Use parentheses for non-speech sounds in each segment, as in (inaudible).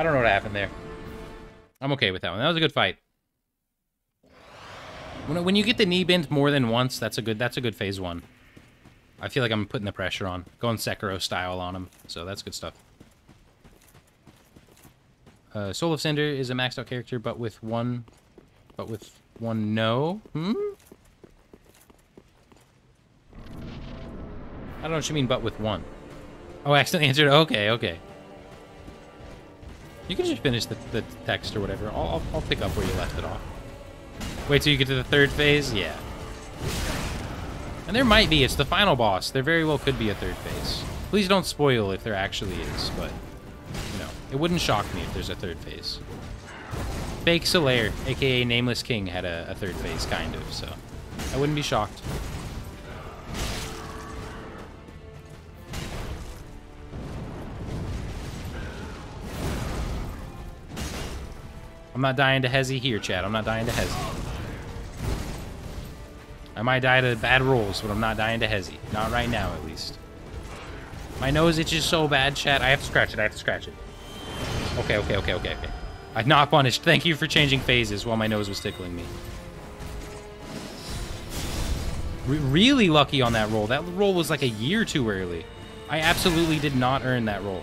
I don't know what happened there. I'm okay with that one. That was a good fight. When, when you get the knee bend more than once, that's a good that's a good phase one. I feel like I'm putting the pressure on, going Sekiro style on him, so that's good stuff. Uh, Soul of Cinder is a maxed out character, but with one, but with one no. Hmm. I don't know what you mean, but with one. Oh, I accidentally answered. Okay, okay. You can just finish the, the text or whatever. I'll, I'll, pick up where you left it off. Wait till you get to the third phase? Yeah. And there might be. It's the final boss. There very well could be a third phase. Please don't spoil if there actually is, but, you know, it wouldn't shock me if there's a third phase. Fake Solaire, aka Nameless King, had a, a third phase, kind of, so I wouldn't be shocked. I'm not dying to Hezi here, Chad. I'm not dying to Hezi. I might die to bad rolls, but I'm not dying to Hezi. Not right now, at least. My nose itches so bad, Chad. I have to scratch it. I have to scratch it. Okay, okay, okay, okay, okay. I'm not punished. Thank you for changing phases while my nose was tickling me. Re really lucky on that roll. That roll was like a year too early. I absolutely did not earn that roll.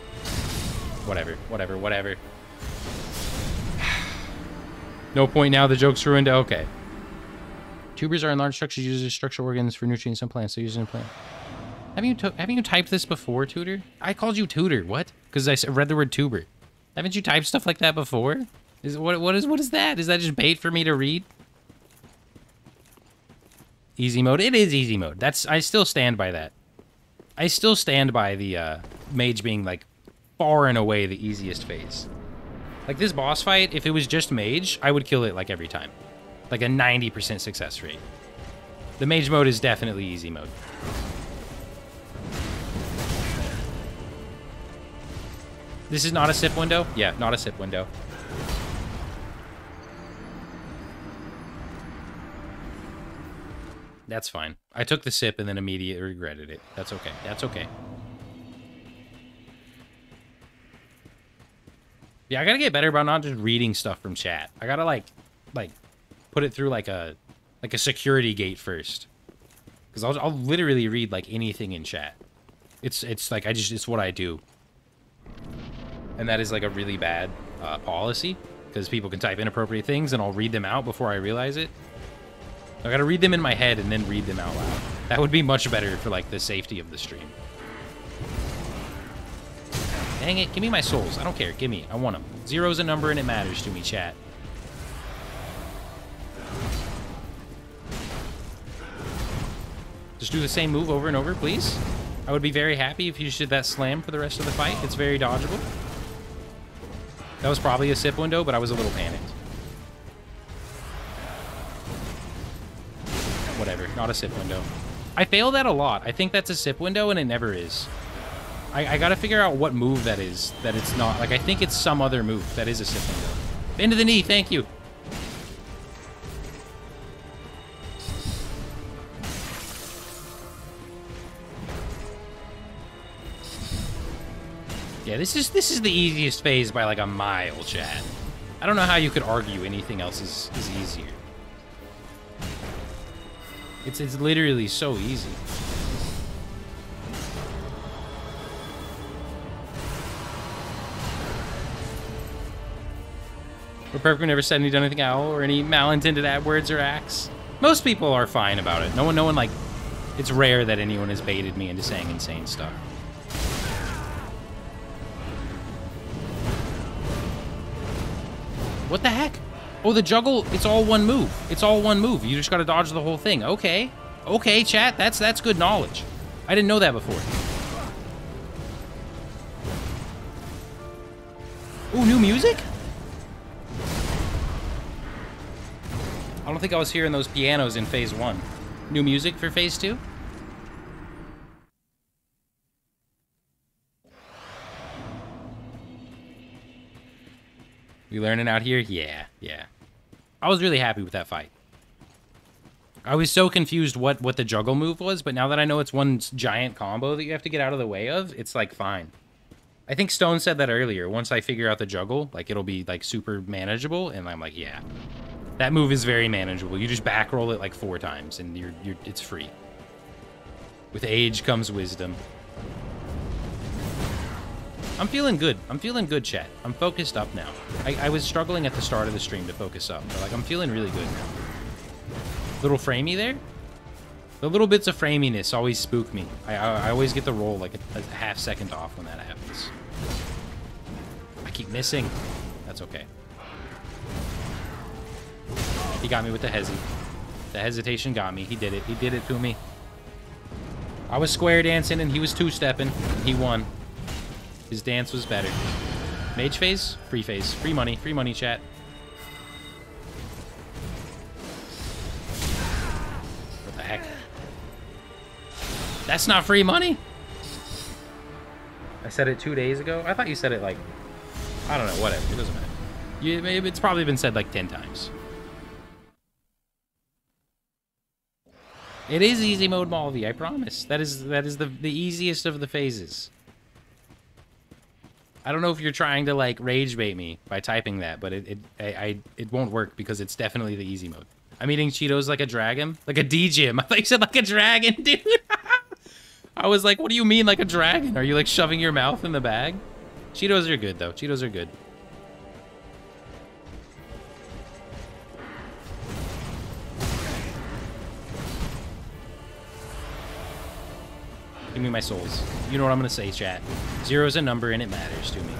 Whatever, whatever, whatever. No point now, the joke's ruined. Okay. Tubers are in large structures used as structural organs for nutrients and plants, so using a plant. Haven't you, haven't you typed this before, Tutor? I called you Tutor. What? Because I read the word tuber. Haven't you typed stuff like that before? Is what what is what is that? Is that just bait for me to read? Easy mode. It is easy mode. That's I still stand by that. I still stand by the uh, mage being like far and away the easiest phase. Like this boss fight, if it was just mage, I would kill it like every time. Like a 90% success rate. The mage mode is definitely easy mode. This is not a sip window? Yeah, not a sip window. That's fine. I took the sip and then immediately regretted it. That's okay. That's okay. Yeah, I gotta get better about not just reading stuff from chat. I gotta like, like, put it through like a, like a security gate first. Because I'll, I'll literally read like anything in chat. It's, it's like I just, it's what I do. And that is like a really bad uh, policy because people can type inappropriate things and I'll read them out before I realize it. I gotta read them in my head and then read them out loud. That would be much better for like the safety of the stream. Dang it, give me my souls. I don't care. Give me. I want them. Zero's a number and it matters to me, chat. Just do the same move over and over, please. I would be very happy if you did that slam for the rest of the fight. It's very dodgeable. That was probably a sip window, but I was a little panicked. Whatever, not a sip window. I fail that a lot. I think that's a sip window, and it never is. I, I gotta figure out what move that is, that it's not. Like, I think it's some other move that is a sip window. Into the knee, thank you. Yeah, this is this is the easiest phase by like a mile, Chad. I don't know how you could argue anything else is, is easier. It's it's literally so easy. Perfect never said any done anything owl or any malintended ad words or acts. Most people are fine about it. No one no one like it's rare that anyone has baited me into saying insane stuff. What the heck? Oh, the juggle, it's all one move. It's all one move. You just gotta dodge the whole thing. Okay. Okay, chat, that's that's good knowledge. I didn't know that before. Ooh, new music? Don't think I was hearing those pianos in phase one. New music for phase two? We learning out here? Yeah, yeah. I was really happy with that fight. I was so confused what, what the juggle move was, but now that I know it's one giant combo that you have to get out of the way of, it's like fine. I think Stone said that earlier. Once I figure out the juggle, like it'll be like super manageable, and I'm like, yeah, that move is very manageable. You just back roll it like four times, and you're you're it's free. With age comes wisdom. I'm feeling good. I'm feeling good, chat. I'm focused up now. I, I was struggling at the start of the stream to focus up, but like I'm feeling really good now. Little framey there? The little bits of framiness always spook me. I, I, I always get the roll like a, a, half second off when that happens. I keep missing. That's okay. He got me with the hesi. The hesitation got me. He did it. He did it to me. I was square dancing and he was two-stepping. He won. His dance was better. Mage phase? Free phase. Free money. Free money, chat. What the heck? That's not free money? I said it two days ago? I thought you said it like... I don't know. Whatever. It doesn't matter. You, it's probably been said like 10 times. It is easy mode Malvi, I promise. That is that is the the easiest of the phases. I don't know if you're trying to like rage bait me by typing that, but it it I, I it won't work because it's definitely the easy mode. I'm eating Cheetos like a dragon, like a D-Jim. (laughs) I thought you said like a dragon, (laughs) dude. I was like, what do you mean like a dragon? Are you like shoving your mouth in the bag? Cheetos are good though. Cheetos are good. Give me my souls. You know what I'm going to say, chat. Zero is a number and it matters to me.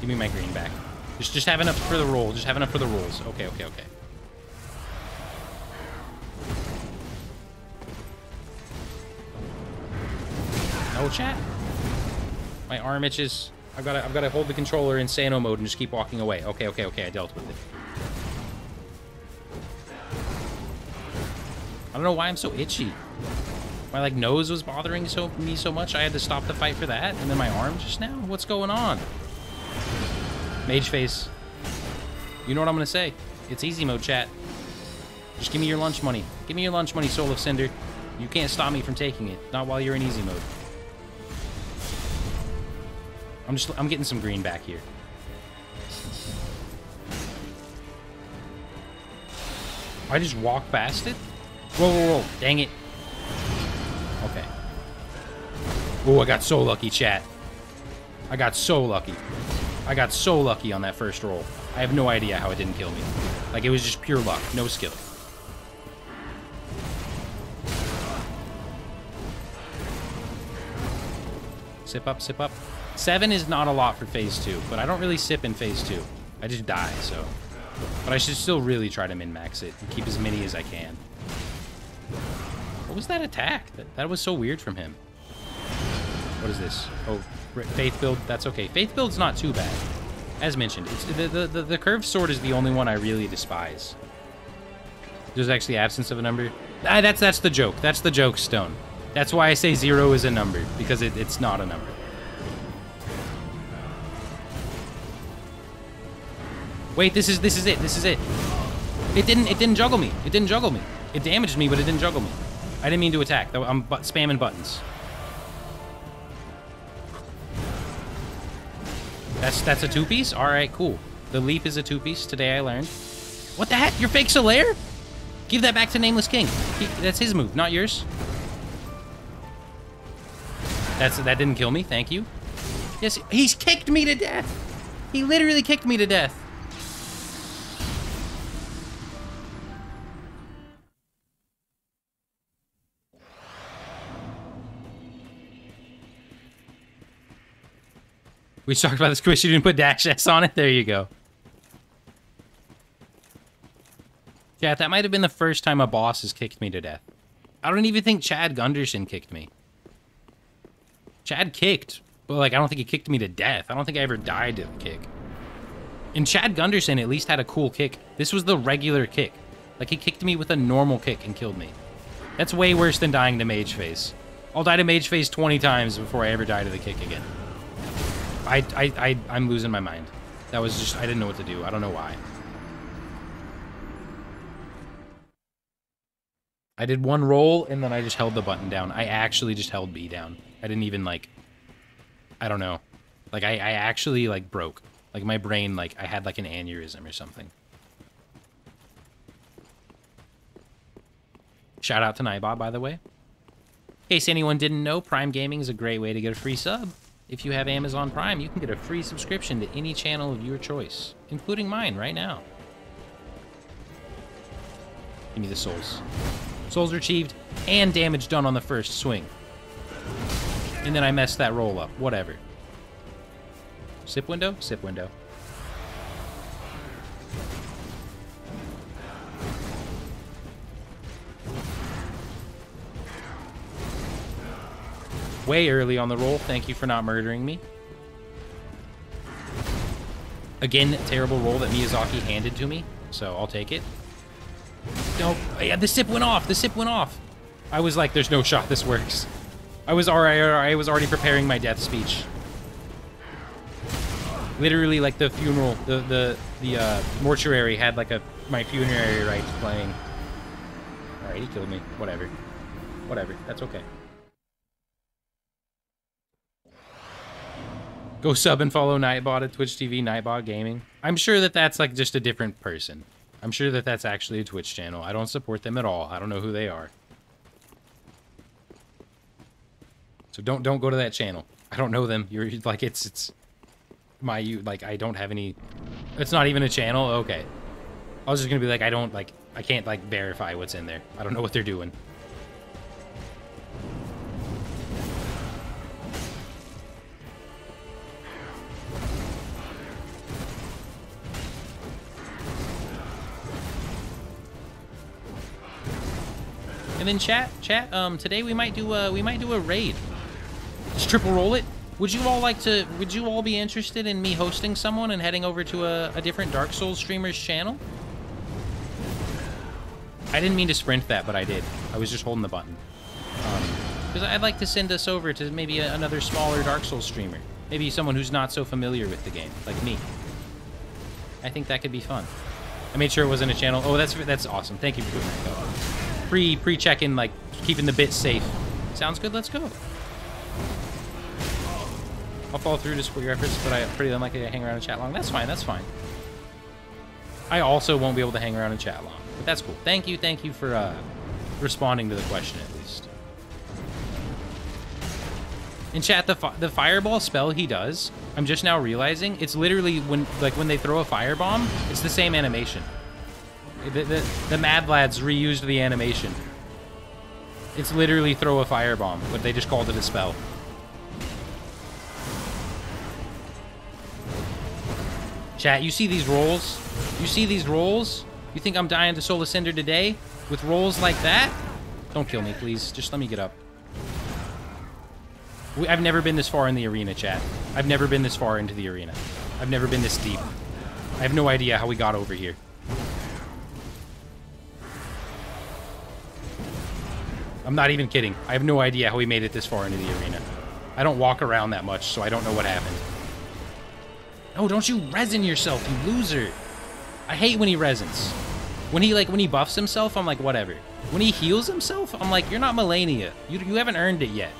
Give me my green back. Just, just have enough for the roll. Just have enough for the rolls. Okay, okay, okay. No chat. My arm itches. I've got to, I've got to hold the controller in Sano mode and just keep walking away. Okay, okay, okay. I dealt with it. Don't know why I'm so itchy. My like nose was bothering so me so much I had to stop the fight for that, and then my arm just now. What's going on? Mage face. You know what I'm gonna say? It's easy mode, chat. Just give me your lunch money. Give me your lunch money, Soul of Cinder. You can't stop me from taking it. Not while you're in easy mode. I'm just I'm getting some green back here. I just walk past it? Whoa, whoa, whoa. Dang it. Okay. Oh, I got so lucky, chat. I got so lucky. I got so lucky on that first roll. I have no idea how it didn't kill me. Like, it was just pure luck. No skill. Sip up, sip up. Seven is not a lot for phase two, but I don't really sip in phase two. I just die, so. But I should still really try to min-max it and keep as many as I can. What was that attack? That, that was so weird from him. What is this? Oh, Faith build. That's okay. Faith build's not too bad. As mentioned, it's, the, the, the, the curved sword is the only one I really despise. There's actually absence of a number. Ah, that's that's the joke. That's the joke, Stone. That's why I say zero is a number, because it, it's not a number. Wait, this is this is it. This is it. It didn't it didn't juggle me. It didn't juggle me. It damaged me, but it didn't juggle me. I didn't mean to attack. I'm but spamming buttons. That's that's a two-piece? Alright, cool. The leap is a two-piece. Today I learned. What the heck? You're fake Solaire? Give that back to Nameless King. He, that's his move, not yours. That's That didn't kill me. Thank you. Yes, he's kicked me to death. He literally kicked me to death. We talked about the squish. You didn't put dash S on it. There you go. Yeah, that might have been the first time a boss has kicked me to death. I don't even think Chad Gunderson kicked me. Chad kicked, but like I don't think he kicked me to death. I don't think I ever died to the kick. And Chad Gunderson at least had a cool kick. This was the regular kick. Like he kicked me with a normal kick and killed me. That's way worse than dying to Mage Face. I'll die to Mage Face 20 times before I ever die to the kick again. I, I, I, I'm losing my mind. That was just, I didn't know what to do. I don't know why. I did one roll, and then I just held the button down. I actually just held B down. I didn't even like. I don't know. Like I, I actually like broke. Like my brain, like I had like an aneurysm or something. Shout out to Nightbot, by the way. In case anyone didn't know, Prime Gaming is a great way to get a free sub. If you have Amazon Prime, you can get a free subscription to any channel of your choice, including mine right now. Give me the souls. Souls are achieved and damage done on the first swing. And then I messed that roll up. Whatever. Sip window? Sip window. Way early on the roll. Thank you for not murdering me. Again, terrible roll that Miyazaki handed to me, so I'll take it. Nope. Yeah, the sip went off. The sip went off. I was like, there's no shot this works. I was already, I was already preparing my death speech. Literally, like the funeral, the the the uh, mortuary had like a my funerary rites playing. All right, he killed me. Whatever. Whatever. That's okay. Go sub and follow Nightbot at Twitch TV, Nightbot Gaming. I'm sure that that's like just a different person. I'm sure that that's actually a Twitch channel. I don't support them at all. I don't know who they are. So don't don't go to that channel. I don't know them. You're like it's it's my you like I don't have any. It's not even a channel. Okay. I was just gonna be like I don't like I can't like verify what's in there. I don't know what they're doing. And then chat, chat. Um, today we might do a we might do a raid. Just triple roll it. Would you all like to? Would you all be interested in me hosting someone and heading over to a, a different Dark Souls streamer's channel? I didn't mean to sprint that, but I did. I was just holding the button. Because um, I'd like to send us over to maybe a, another smaller Dark Souls streamer. Maybe someone who's not so familiar with the game, like me. I think that could be fun. I made sure it wasn't a channel. Oh, that's that's awesome. Thank you for doing that pre pre checking like keeping the bits safe. Sounds good. Let's go. I'll follow through to support your efforts, but I pretty unlikely to hang around and chat long. That's fine. That's fine. I also won't be able to hang around and chat long, but that's cool. Thank you. Thank you for uh, responding to the question at least. In chat, the fi the fireball spell he does, I'm just now realizing it's literally when like when they throw a firebomb, it's the same animation. The, the, the Mad Lads reused the animation. It's literally throw a firebomb, but they just called it a spell. Chat, you see these rolls? You see these rolls? You think I'm dying to Soul of Cinder today? With rolls like that? Don't kill me, please. Just let me get up. I've never been this far in the arena, chat. I've never been this far into the arena. I've never been this deep. I have no idea how we got over here. I'm not even kidding. I have no idea how he made it this far into the arena. I don't walk around that much, so I don't know what happened. Oh, don't you resin yourself, you loser. I hate when he resins. When he, like, when he buffs himself, I'm like, whatever. When he heals himself, I'm like, you're not Malenia. You, you haven't earned it yet.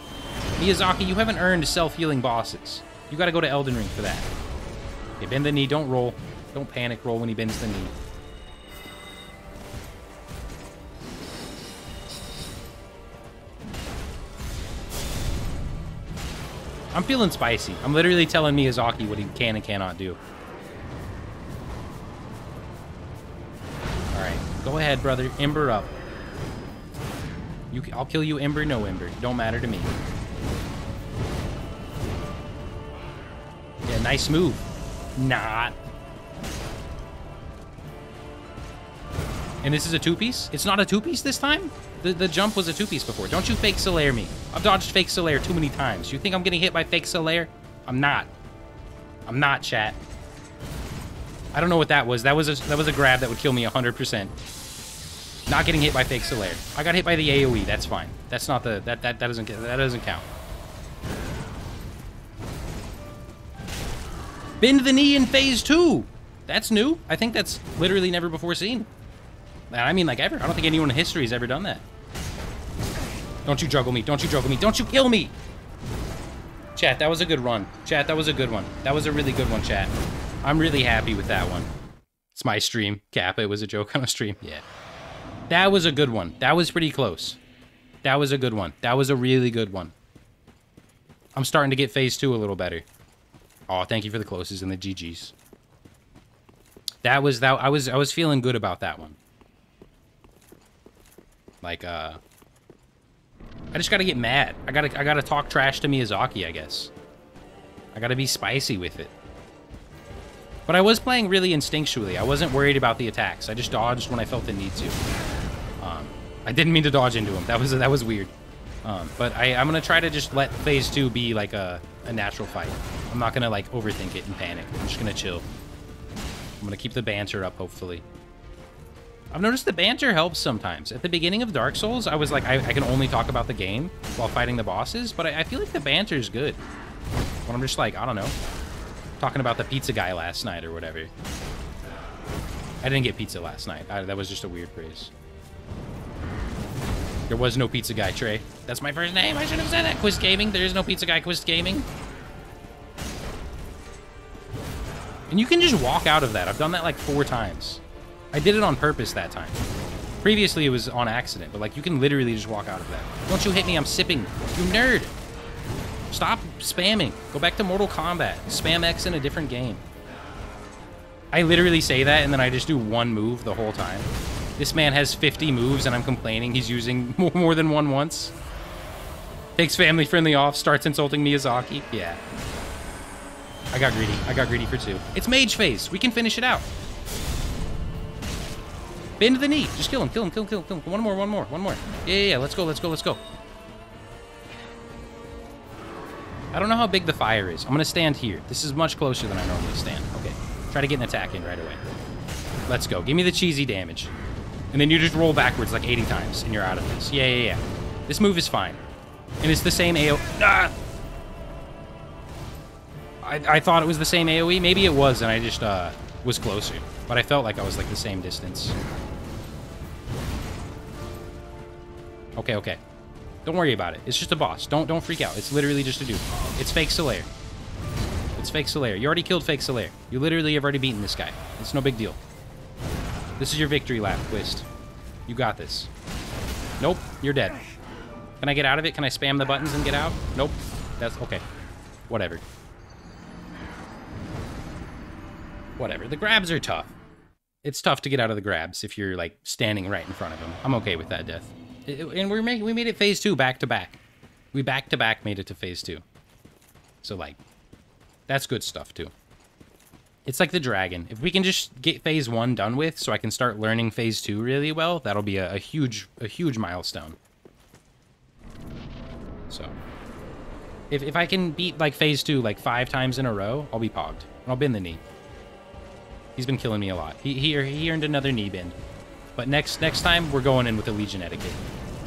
Miyazaki, you haven't earned self-healing bosses. You gotta go to Elden Ring for that. Okay, bend the knee, don't roll. Don't panic roll when he bends the knee. I'm feeling spicy. I'm literally telling Miyazaki what he can and cannot do. Alright, go ahead, brother. Ember up. You, I'll kill you, Ember, no Ember. Don't matter to me. Yeah, nice move. Not. And this is a two-piece? It's not a two-piece this time? The, the jump was a two-piece before. Don't you fake Solaire me. I've dodged fake Solaire too many times. You think I'm getting hit by fake Solaire? I'm not. I'm not, chat. I don't know what that was. That was a, that was a grab that would kill me 100%. Not getting hit by fake Solaire. I got hit by the AoE. That's fine. That's not the... That, that, that, doesn't, that doesn't count. Bend the knee in phase two. That's new. I think that's literally never before seen. I mean, like, ever. I don't think anyone in history has ever done that. Don't you juggle me. Don't you juggle me. Don't you kill me. Chat, that was a good run. Chat, that was a good one. That was a really good one, chat. I'm really happy with that one. It's my stream. Cap, it was a joke on a stream. Yeah. That was a good one. That was pretty close. That was a good one. That was a really good one. I'm starting to get phase two a little better. Oh, thank you for the closes and the GGs. That was that I was I was feeling good about that one. Like uh I just gotta get mad. I gotta I gotta talk trash to Miyazaki, I guess. I gotta be spicy with it. But I was playing really instinctually. I wasn't worried about the attacks. I just dodged when I felt the need to. Um, I didn't mean to dodge into him. That was that was weird. Um, but I, I'm gonna try to just let phase two be like a, a natural fight. I'm not gonna like overthink it and panic. I'm just gonna chill. I'm gonna keep the banter up, hopefully. I've noticed the banter helps sometimes. At the beginning of Dark Souls, I was like, I, I can only talk about the game while fighting the bosses, but I, I feel like the banter is good. When I'm just like, I don't know, talking about the pizza guy last night or whatever. I didn't get pizza last night. I, that was just a weird phrase. There was no pizza guy, Trey. That's my first name. I should have said that. Quist Gaming. There is no pizza guy, Quist Gaming. And you can just walk out of that. I've done that like four times. I did it on purpose that time. Previously, it was on accident, but like you can literally just walk out of that. Don't you hit me, I'm sipping. You nerd. Stop spamming. Go back to Mortal Kombat. Spam X in a different game. I literally say that and then I just do one move the whole time. This man has 50 moves and I'm complaining he's using (laughs) more than one once. Takes family friendly off, starts insulting Miyazaki. Yeah. I got greedy. I got greedy for two. It's mage phase. We can finish it out. Bend to the knee. Just kill him, kill him, kill him, kill him, kill him. One more, one more, one more. Yeah, yeah, yeah. Let's go, let's go, let's go. I don't know how big the fire is. I'm going to stand here. This is much closer than I normally stand. Okay. Try to get an attack in right away. Let's go. Give me the cheesy damage. And then you just roll backwards like 80 times, and you're out of this. Yeah, yeah, yeah. This move is fine. And it's the same AO... Ah! I, I thought it was the same AoE. Maybe it was, and I just uh, was closer. But I felt like I was like the same distance. Okay, okay. Don't worry about it. It's just a boss. Don't don't freak out. It's literally just a dude. It's fake Solaire. It's fake Solaire. You already killed fake Solaire. You literally have already beaten this guy. It's no big deal. This is your victory lap, Quist. You got this. Nope, you're dead. Can I get out of it? Can I spam the buttons and get out? Nope. That's okay. Whatever. Whatever. The grabs are tough. It's tough to get out of the grabs if you're like standing right in front of him. I'm okay with that death and we're making we made it phase two back to back. We back to back made it to phase two. So like, that's good stuff too. It's like the dragon. If we can just get phase one done with, so I can start learning phase two really well, that'll be a, a huge a huge milestone. So, if if I can beat like phase two like five times in a row, I'll be pogged. I'll bend the knee. He's been killing me a lot. He he, he earned another knee bend. But next next time we're going in with a Legion etiquette.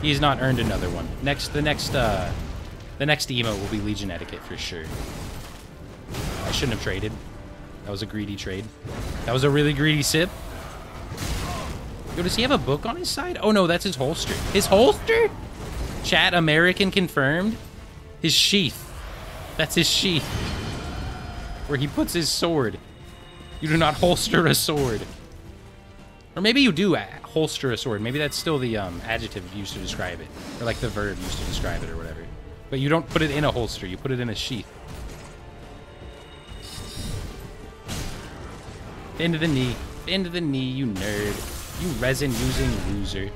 He's not earned another one. Next the next uh the next emo will be Legion etiquette for sure. I shouldn't have traded. That was a greedy trade. That was a really greedy sip. Yo, does he have a book on his side? Oh no, that's his holster. His holster? Chat American confirmed. His sheath. That's his sheath. Where he puts his sword. You do not holster a sword. Or maybe you do holster a sword. Maybe that's still the um, adjective used to describe it. Or like the verb used to describe it or whatever. But you don't put it in a holster. You put it in a sheath. Into the knee. Into the knee, you nerd. You resin using loser.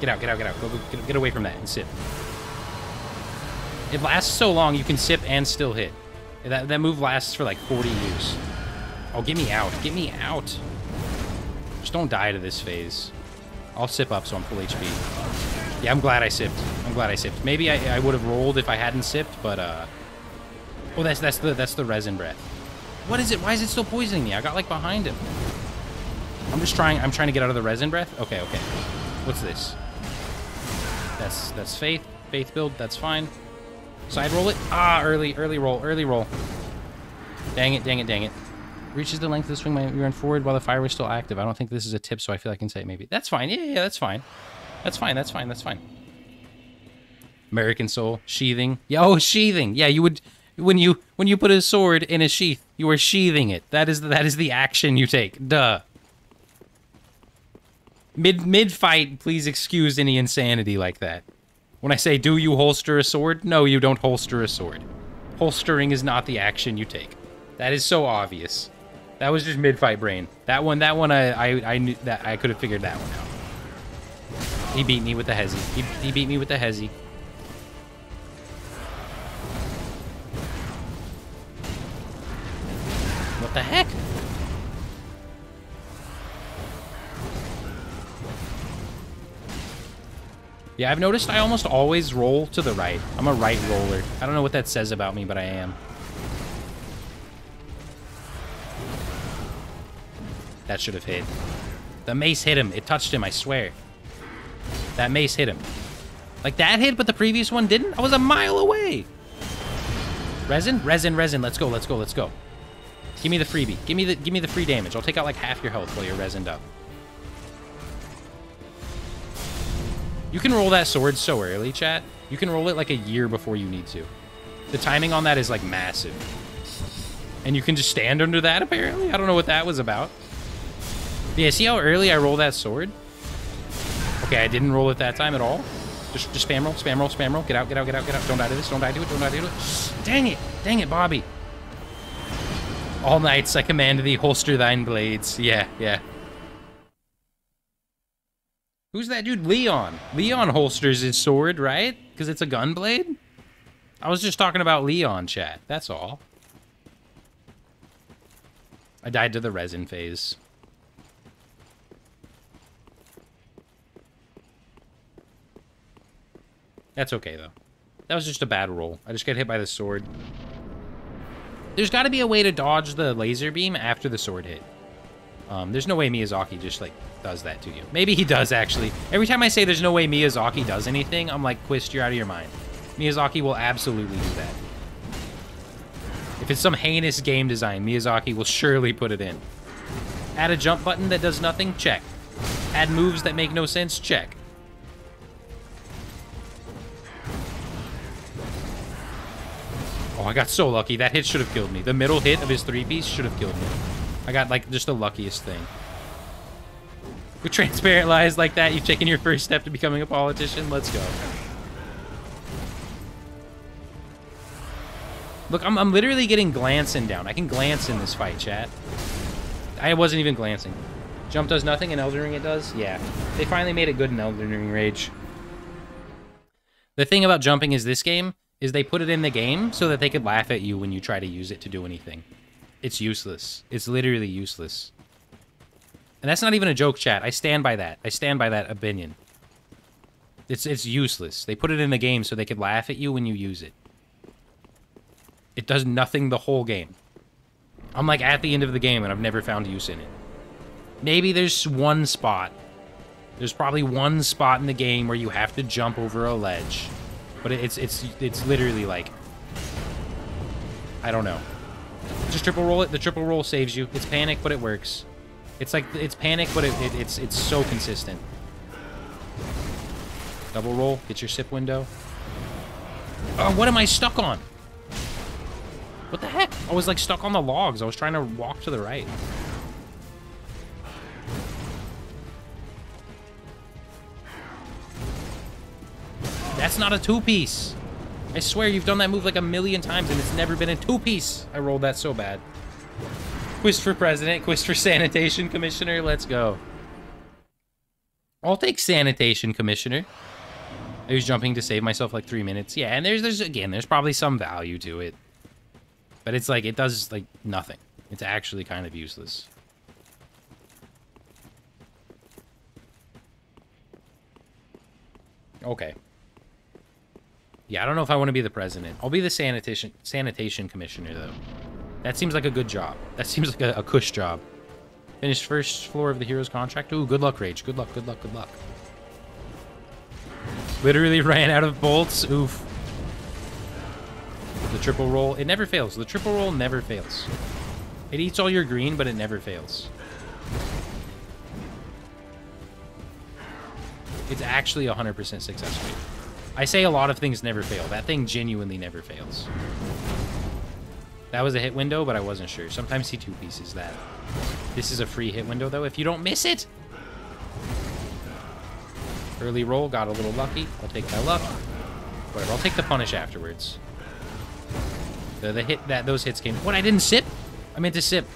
Get out, get out, get out. Go get, get away from that and sip. It lasts so long, you can sip and still hit. That, that move lasts for like 40 years. Oh, get me out. Get me out. Just don't die to this phase. I'll sip up so I'm full HP. Yeah, I'm glad I sipped. I'm glad I sipped. Maybe I, I would have rolled if I hadn't sipped, but uh Oh that's that's the that's the resin breath. What is it? Why is it still poisoning me? I got like behind him. I'm just trying I'm trying to get out of the resin breath. Okay, okay. What's this? That's that's faith. Faith build, that's fine. Side roll it. Ah, early, early roll, early roll. Dang it, dang it, dang it reaches the length of the swing might run forward while the fire is still active. I don't think this is a tip, so I feel like I can say maybe. That's fine. Yeah, yeah, that's fine. That's fine, that's fine, that's fine. American Soul, sheathing. Yeah, oh, sheathing. Yeah, you would when you when you put a sword in a sheath, you are sheathing it. That is that is the action you take. Duh. Mid mid fight, please excuse any insanity like that. When I say do you holster a sword? No, you don't holster a sword. Holstering is not the action you take. That is so obvious. That was just mid fight brain. That one that one I I, I knew that I could have figured that one out. He beat me with the hezzy. He, he beat me with the hezzy. What the heck? Yeah, I've noticed I almost always roll to the right. I'm a right roller. I don't know what that says about me, but I am. That should have hit. The mace hit him. It touched him, I swear. That mace hit him. Like, that hit, but the previous one didn't? I was a mile away. Resin? Resin, resin. Let's go, let's go, let's go. Give me the freebie. Give me the give me the free damage. I'll take out like half your health while you're resined up. You can roll that sword so early, chat. You can roll it like a year before you need to. The timing on that is like massive. And you can just stand under that, apparently. I don't know what that was about. Yeah, see how early I roll that sword? Okay, I didn't roll it that time at all. Just, just spam roll, spam roll, spam roll. Get out, get out, get out, get out. Don't die to this, don't die to it, don't die to it. (gasps) Dang it, dang it, Bobby. All knights, I command thee, holster thine blades. Yeah, yeah. Who's that dude? Leon. Leon holsters his sword, right? Because it's a gun blade? I was just talking about Leon, chat. That's all. I died to the resin phase. That's okay, though. That was just a bad roll. I just got hit by the sword. There's got to be a way to dodge the laser beam after the sword hit. Um, there's no way Miyazaki just, like, does that to you. Maybe he does, actually. Every time I say there's no way Miyazaki does anything, I'm like, Quist, you're out of your mind. Miyazaki will absolutely do that. If it's some heinous game design, Miyazaki will surely put it in. Add a jump button that does nothing? Check. Add moves that make no sense? Check. I got so lucky. That hit should have killed me. The middle hit of his three-piece should have killed me. I got, like, just the luckiest thing. With transparent lies like that, you've taken your first step to becoming a politician? Let's go. Look, I'm, I'm literally getting glancing down. I can glance in this fight, chat. I wasn't even glancing. Jump does nothing, in Elden Ring it does? Yeah. They finally made it good in Elden Ring Rage. The thing about jumping is this game is they put it in the game so that they could laugh at you when you try to use it to do anything. It's useless. It's literally useless. And that's not even a joke, chat. I stand by that. I stand by that opinion. It's it's useless. They put it in the game so they could laugh at you when you use it. It does nothing the whole game. I'm like at the end of the game and I've never found use in it. Maybe there's one spot. There's probably one spot in the game where you have to jump over a ledge. But it's it's it's literally like I don't know. Just triple roll it. The triple roll saves you. It's panic, but it works. It's like it's panic, but it, it, it's it's so consistent. Double roll. Get your sip window. Oh, what am I stuck on? What the heck? I was like stuck on the logs. I was trying to walk to the right. That's not a two-piece. I swear you've done that move like a million times and it's never been a two-piece. I rolled that so bad. Quist for president, quiz for sanitation commissioner. Let's go. I'll take sanitation commissioner. I was jumping to save myself like three minutes. Yeah, and there's, there's again, there's probably some value to it. But it's like, it does like nothing. It's actually kind of useless. Okay. Yeah, I don't know if I want to be the president. I'll be the sanitation sanitation commissioner, though. That seems like a good job. That seems like a, a cush job. Finished first floor of the hero's contract. Ooh, good luck, Rage. Good luck, good luck, good luck. Literally (laughs) ran out of bolts. Oof. The triple roll. It never fails. The triple roll never fails. It eats all your green, but it never fails. It's actually a 100% success rate. I say a lot of things never fail. That thing genuinely never fails. That was a hit window, but I wasn't sure. Sometimes he two pieces that. This is a free hit window, though. If you don't miss it, Early roll, got a little lucky. I'll take my luck. Whatever, I'll take the punish afterwards. The, the hit that those hits came. What? I didn't sip. I meant to sip.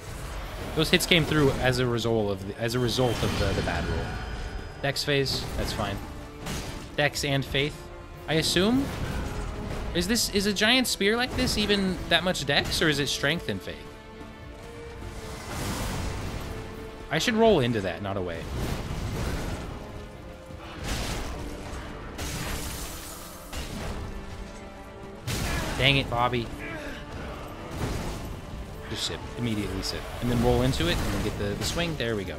Those hits came through as a result of the, as a result of the, the bad roll. Dex phase, that's fine. Dex and faith, I assume. Is this is a giant spear like this even that much dex, or is it strength and faith? I should roll into that, not away. Dang it, Bobby. Just sit. Immediately sit. And then roll into it, and then get the, the swing. There we go.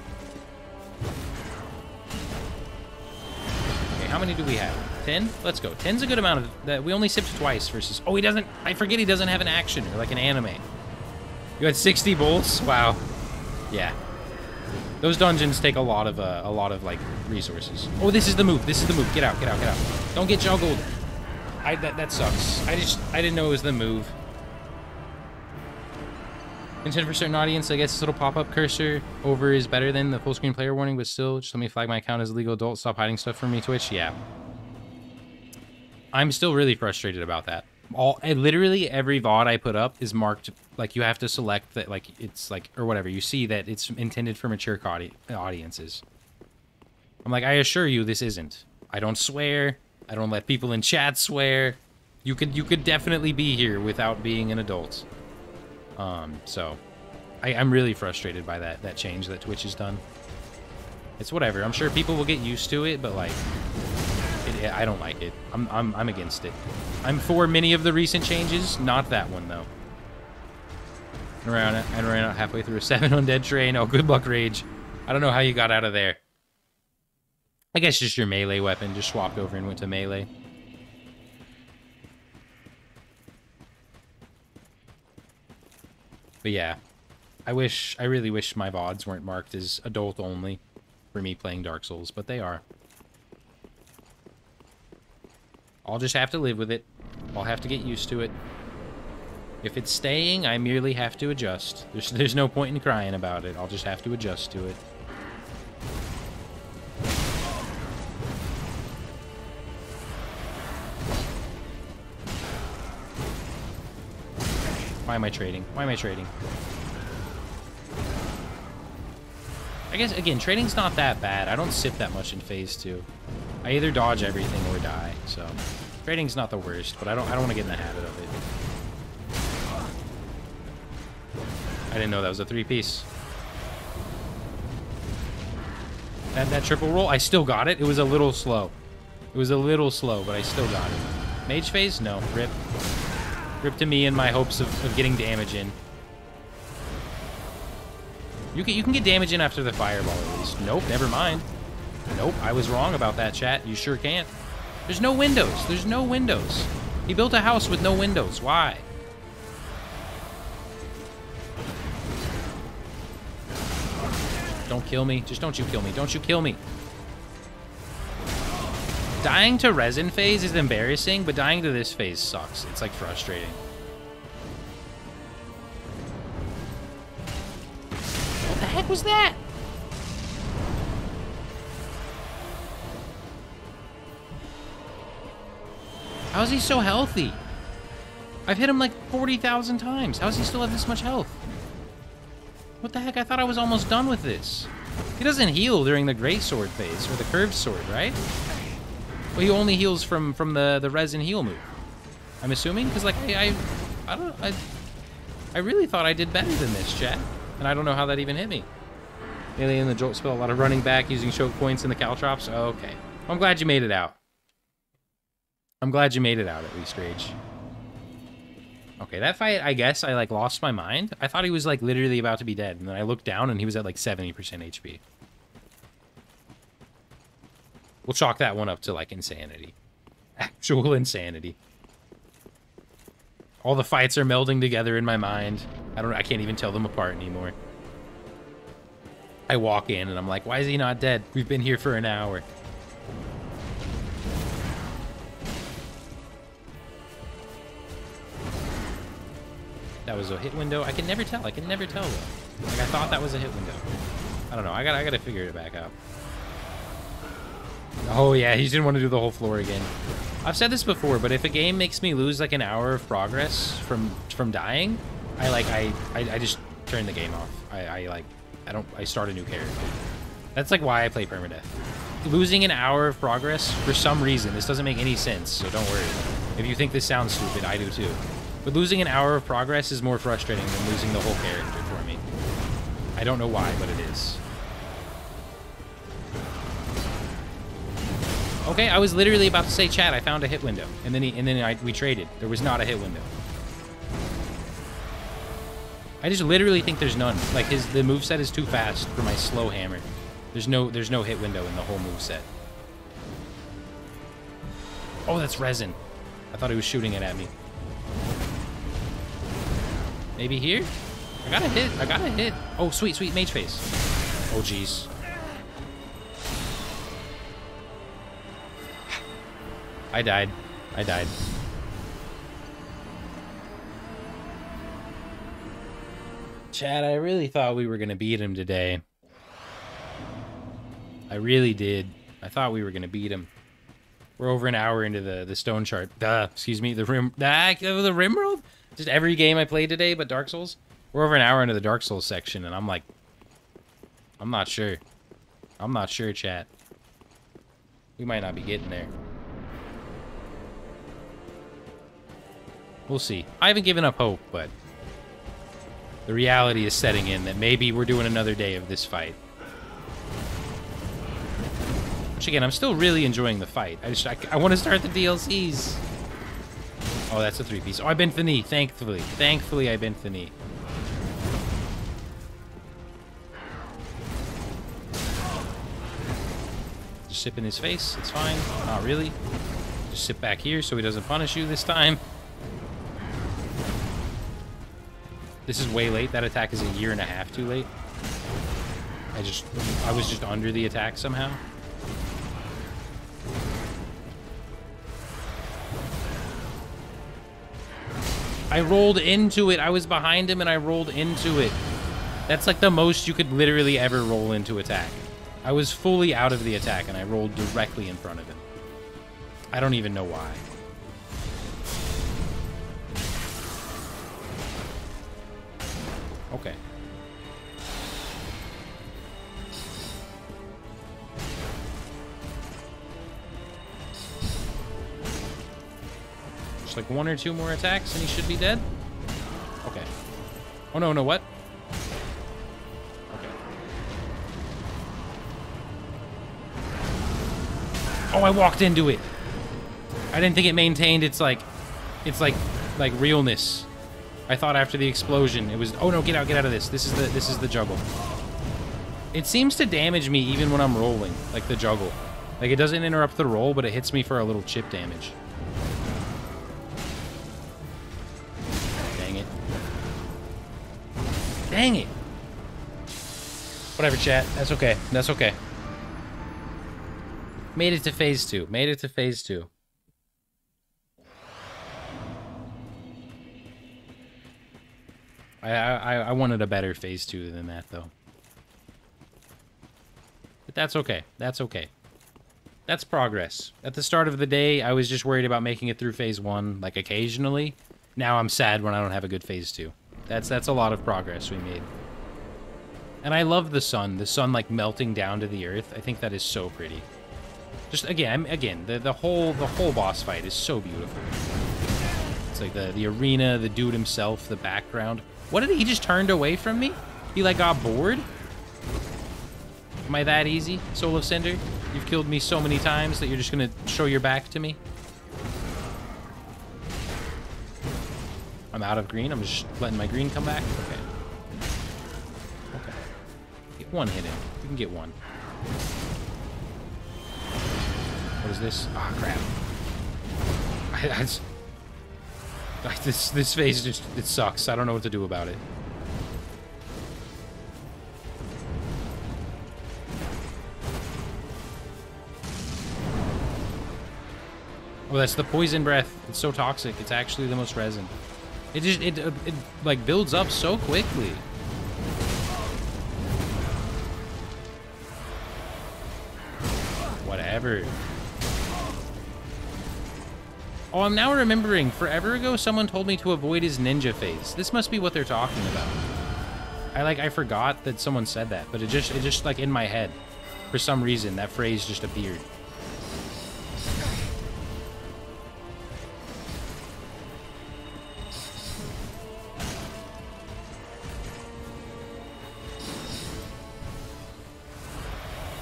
Okay, how many do we have? Ten? Let's go. Ten's a good amount of... that. We only sipped twice versus... Oh, he doesn't... I forget he doesn't have an action, or like an anime. You had 60 bolts? Wow. Yeah. Those dungeons take a lot of, uh, a lot of, like, resources. Oh, this is the move. This is the move. Get out, get out, get out. Don't get juggled. I, that, that sucks. I just, I didn't know it was the move. Intended for certain audience, I guess this little pop-up cursor over is better than the full screen player warning, but still, just let me flag my account as a legal adult. Stop hiding stuff from me, Twitch. Yeah. I'm still really frustrated about that. All literally every VOD I put up is marked like you have to select that like it's like or whatever. You see that it's intended for mature audiences. I'm like, I assure you this isn't. I don't swear. I don't let people in chat swear. You could you could definitely be here without being an adult. Um, so I, I'm really frustrated by that that change that Twitch has done. It's whatever. I'm sure people will get used to it, but like, I don't like it. I'm I'm I'm against it. I'm for many of the recent changes, not that one though. Around and ran out halfway through a seven undead train. Oh, good luck, Rage. I don't know how you got out of there. I guess just your melee weapon. Just swapped over and went to melee. But yeah, I wish, I really wish my VODs weren't marked as adult only for me playing Dark Souls, but they are. I'll just have to live with it. I'll have to get used to it. If it's staying, I merely have to adjust. There's, there's no point in crying about it. I'll just have to adjust to it. Why am I trading? Why am I trading? I guess, again, trading's not that bad. I don't sip that much in phase two. I either dodge everything or die, so... Trading's not the worst, but I don't I don't want to get in the habit of it. I didn't know that was a three-piece. That, that triple roll, I still got it. It was a little slow. It was a little slow, but I still got it. Mage phase? No. Rip. Rip to me in my hopes of, of getting damage in. You can, you can get damage in after the fireball at least. Nope, never mind. Nope, I was wrong about that, chat. You sure can't. There's no windows. There's no windows. He built a house with no windows. Why? Don't kill me. Just don't you kill me. Don't you kill me. Dying to resin phase is embarrassing, but dying to this phase sucks. It's like frustrating. What the heck was that? How is he so healthy? I've hit him like 40,000 times. How does he still have this much health? What the heck? I thought I was almost done with this. He doesn't heal during the gray sword phase, or the curved sword, right? Well, he only heals from from the the resin heal move. I'm assuming because like I, I I don't I I really thought I did better than this, chat, and I don't know how that even hit me. Alien the jolt spell a lot of running back using choke points in the caltrops. Okay, I'm glad you made it out. I'm glad you made it out at least, Rage. Okay, that fight, I guess I like lost my mind. I thought he was like literally about to be dead, and then I looked down and he was at like 70% HP. We'll chalk that one up to, like, insanity. (laughs) Actual insanity. All the fights are melding together in my mind. I don't I can't even tell them apart anymore. I walk in and I'm like, why is he not dead? We've been here for an hour. That was a hit window. I can never tell. I can never tell. Like I thought that was a hit window. I don't know. I got I got to figure it back out. Oh yeah, he didn't want to do the whole floor again. I've said this before, but if a game makes me lose like an hour of progress from from dying, I like I I, I just turn the game off. I, I like I don't I start a new character. That's like why I play permadeath. Losing an hour of progress for some reason. This doesn't make any sense, so don't worry. If you think this sounds stupid, I do too. But losing an hour of progress is more frustrating than losing the whole character for me. I don't know why, but it is. Okay, I was literally about to say, Chad, I found a hit window, and then he, and then I, we traded. There was not a hit window. I just literally think there's none. Like his the move set is too fast for my slow hammer. There's no there's no hit window in the whole move set. Oh, that's resin. I thought he was shooting it at me. Maybe here? I got a hit. I got a hit. Oh, sweet, sweet mage face. Oh, jeez. I died. I died. Chad, I really thought we were going to beat him today. I really did. I thought we were going to beat him. We're over an hour into the, the Stoneshard. Duh, excuse me, the rim, ah, the rim Rimworld? Just every game I played today but Dark Souls? We're over an hour into the Dark Souls section, and I'm like, I'm not sure. I'm not sure, chat. We might not be getting there. We'll see. I haven't given up hope, but the reality is setting in that maybe we're doing another day of this fight. Which again, I'm still really enjoying the fight. I just I, I want to start the DLCs. Oh, that's a three piece. Oh, I bent the knee. Thankfully, thankfully, I bent the knee. Just sip in his face. It's fine. Not really. Just sit back here so he doesn't punish you this time. This is way late. That attack is a year and a half too late. I just, I was just under the attack somehow. I rolled into it. I was behind him and I rolled into it. That's like the most you could literally ever roll into attack. I was fully out of the attack and I rolled directly in front of him. I don't even know why. Like one or two more attacks and he should be dead? Okay. Oh no, no, what? Okay. Oh, I walked into it. I didn't think it maintained its like, its like, like realness. I thought after the explosion it was. Oh no! Get out! Get out of this! This is the this is the juggle. It seems to damage me even when I'm rolling, like the juggle. Like it doesn't interrupt the roll, but it hits me for a little chip damage. Dang it! Whatever, chat. That's okay. That's okay. Made it to phase two. Made it to phase two. I, I, I wanted a better phase two than that, though. But that's okay. That's okay. That's progress. At the start of the day, I was just worried about making it through phase one, like occasionally. Now I'm sad when I don't have a good phase two. That's that's a lot of progress we made. And I love the sun. The sun like melting down to the earth. I think that is so pretty. Just again, again, the the whole the whole boss fight is so beautiful. It's like the the arena, the dude himself, the background. What did he, he just turned away from me? He like got bored? Am I that easy, Soul of Cinder? You've killed me so many times that you're just gonna show your back to me? I'm out of green. I'm just letting my green come back. Okay. Okay. Get one hit in. You can get one. What is this? Ah, oh, crap. I, I, this this phase just it sucks. I don't know what to do about it. Oh, that's the poison breath. It's so toxic. It's actually the most resin. It just it, it, it like builds up so quickly. Whatever. Oh, I'm now remembering. Forever ago, someone told me to avoid his ninja face. This must be what they're talking about. I like I forgot that someone said that, but it just it just like in my head, for some reason that phrase just appeared.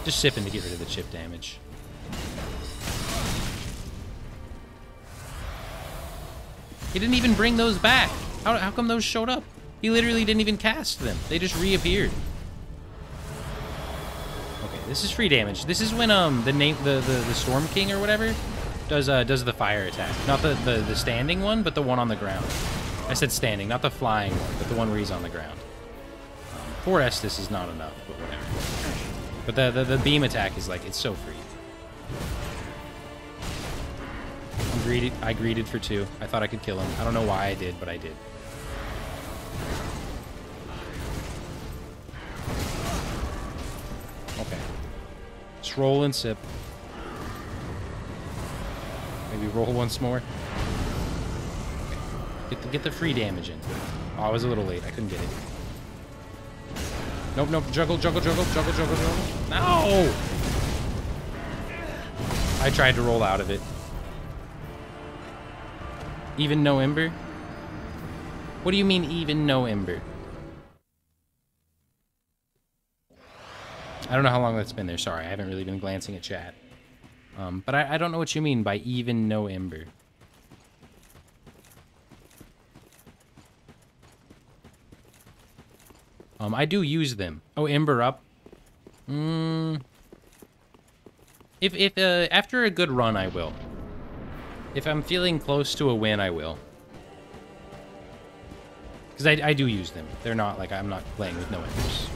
Just sipping to get rid of the chip damage. He didn't even bring those back. How, how come those showed up? He literally didn't even cast them. They just reappeared. Okay, this is free damage. This is when um the name the the, the Storm King or whatever does uh does the fire attack. Not the, the the standing one, but the one on the ground. I said standing, not the flying one, but the one where he's on the ground. Um, for Estus is not enough, but whatever. But the, the the beam attack is like it's so free. I'm greeted. I greeted for two. I thought I could kill him. I don't know why I did, but I did. Okay. Just roll and sip. Maybe roll once more. Get the, get the free damage in. Oh, I was a little late. I couldn't get it. Nope, nope. Juggle, juggle, juggle, juggle, juggle, juggle. No! I tried to roll out of it. Even no ember? What do you mean even no ember? I don't know how long that's been there. Sorry, I haven't really been glancing at chat. Um, but I, I don't know what you mean by even no ember. Um, I do use them. Oh, ember up. Hmm. If if uh, after a good run, I will. If I'm feeling close to a win, I will. Because I, I do use them. They're not like I'm not playing with no embers.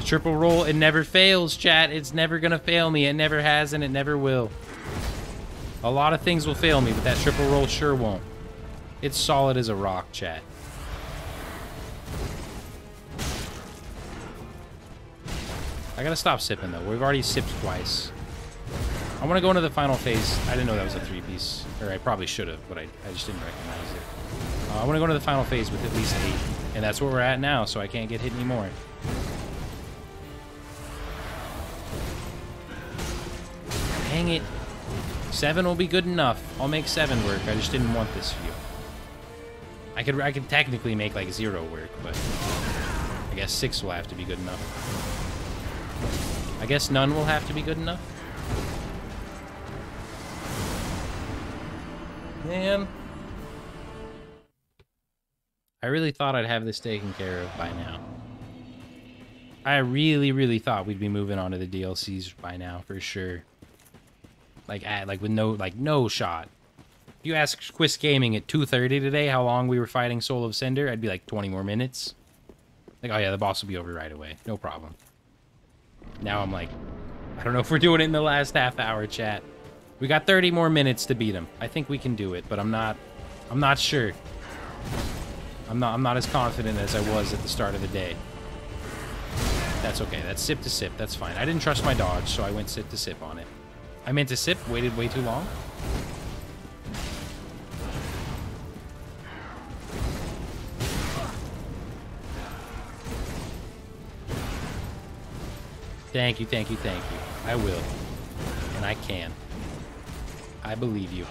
The triple roll, it never fails, chat. It's never gonna fail me. It never has and it never will. A lot of things will fail me, but that triple roll sure won't. It's solid as a rock, chat. I gotta stop sipping, though. We've already sipped twice. I want to go into the final phase. I didn't know that was a three-piece. Or I probably should have, but I, I just didn't recognize it. Uh, I want to go into the final phase with at least eight. And that's where we're at now, so I can't get hit anymore. Dang it. Seven will be good enough. I'll make seven work. I just didn't want this view. I could I could technically make like zero work, but I guess six will have to be good enough. I guess none will have to be good enough. Man. I really thought I'd have this taken care of by now. I really, really thought we'd be moving on to the DLCs by now, for sure. Like, at, like with no, like, no shot. If you ask Quist Gaming at 2.30 today how long we were fighting Soul of Cinder, I'd be like 20 more minutes. Like, oh yeah, the boss will be over right away. No problem. Now I'm like, I don't know if we're doing it in the last half hour, chat. We got 30 more minutes to beat him. I think we can do it, but I'm not, I'm not sure. I'm not, I'm not as confident as I was at the start of the day. That's okay. That's sip to sip. That's fine. I didn't trust my dodge, so I went sip to sip on it. I meant to sip, waited way too long. Thank you, thank you, thank you. I will. And I can. I believe you.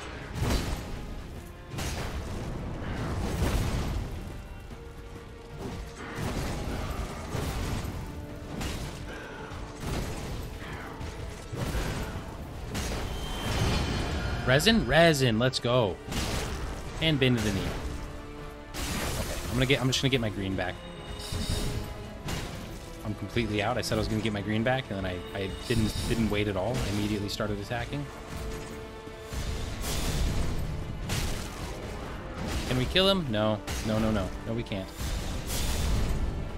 Resin? Resin, let's go. And bend to the knee. Okay, I'm gonna get I'm just gonna get my green back. I'm completely out. I said I was gonna get my green back, and then I, I didn't didn't wait at all. I immediately started attacking. Can we kill him? No. No, no, no. No, we can't.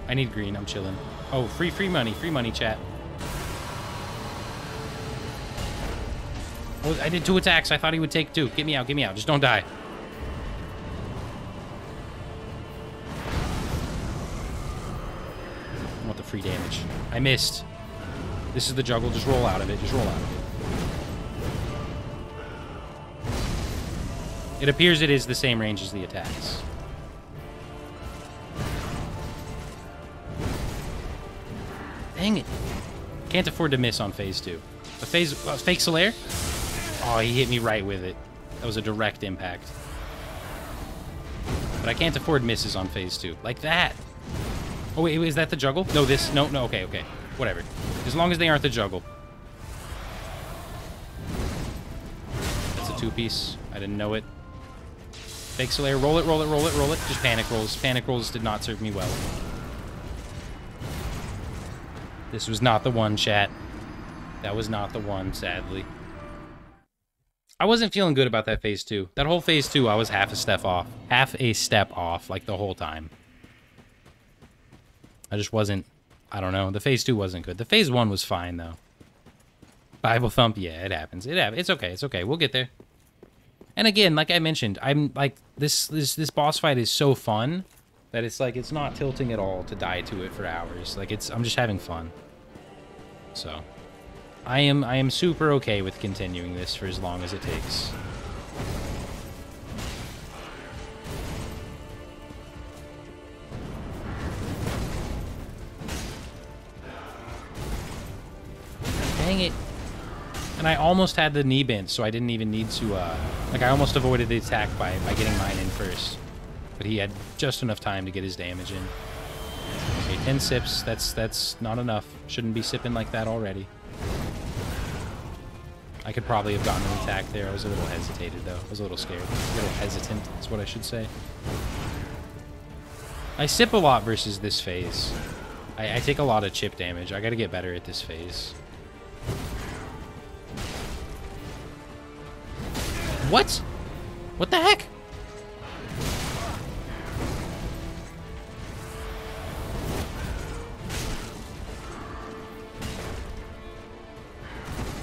I need green. I'm chilling. Oh, free, free money. Free money, chat. I did two attacks. I thought he would take two. Get me out. Get me out. Just don't die. I want the free damage. I missed. This is the juggle. Just roll out of it. Just roll out of it. It appears it is the same range as the attacks. Dang it. Can't afford to miss on phase two. A phase, fake Solaire? Oh, he hit me right with it. That was a direct impact. But I can't afford misses on phase two. Like that. Oh, wait, is that the juggle? No, this, no, no, okay, okay. Whatever. As long as they aren't the juggle. That's a two-piece. I didn't know it. Fake Solaire. Roll it, roll it, roll it, roll it. Just panic rolls. Panic rolls did not serve me well. This was not the one, chat. That was not the one, sadly. I wasn't feeling good about that phase two. That whole phase two, I was half a step off. Half a step off, like, the whole time. I just wasn't... I don't know. The phase two wasn't good. The phase one was fine, though. Bible thump, yeah, it happens. It happens. It's okay. It's okay. We'll get there. And again, like I mentioned, I'm like this this this boss fight is so fun that it's like it's not tilting at all to die to it for hours. Like it's I'm just having fun. So, I am I am super okay with continuing this for as long as it takes. Dang it. And I almost had the knee bent, so I didn't even need to, uh, like, I almost avoided the attack by, by getting mine in first. But he had just enough time to get his damage in. Okay, 10 sips. That's, that's not enough. Shouldn't be sipping like that already. I could probably have gotten an attack there. I was a little hesitated, though. I was a little scared. A little hesitant, is what I should say. I sip a lot versus this phase. I, I take a lot of chip damage. I gotta get better at this phase. What? What the heck?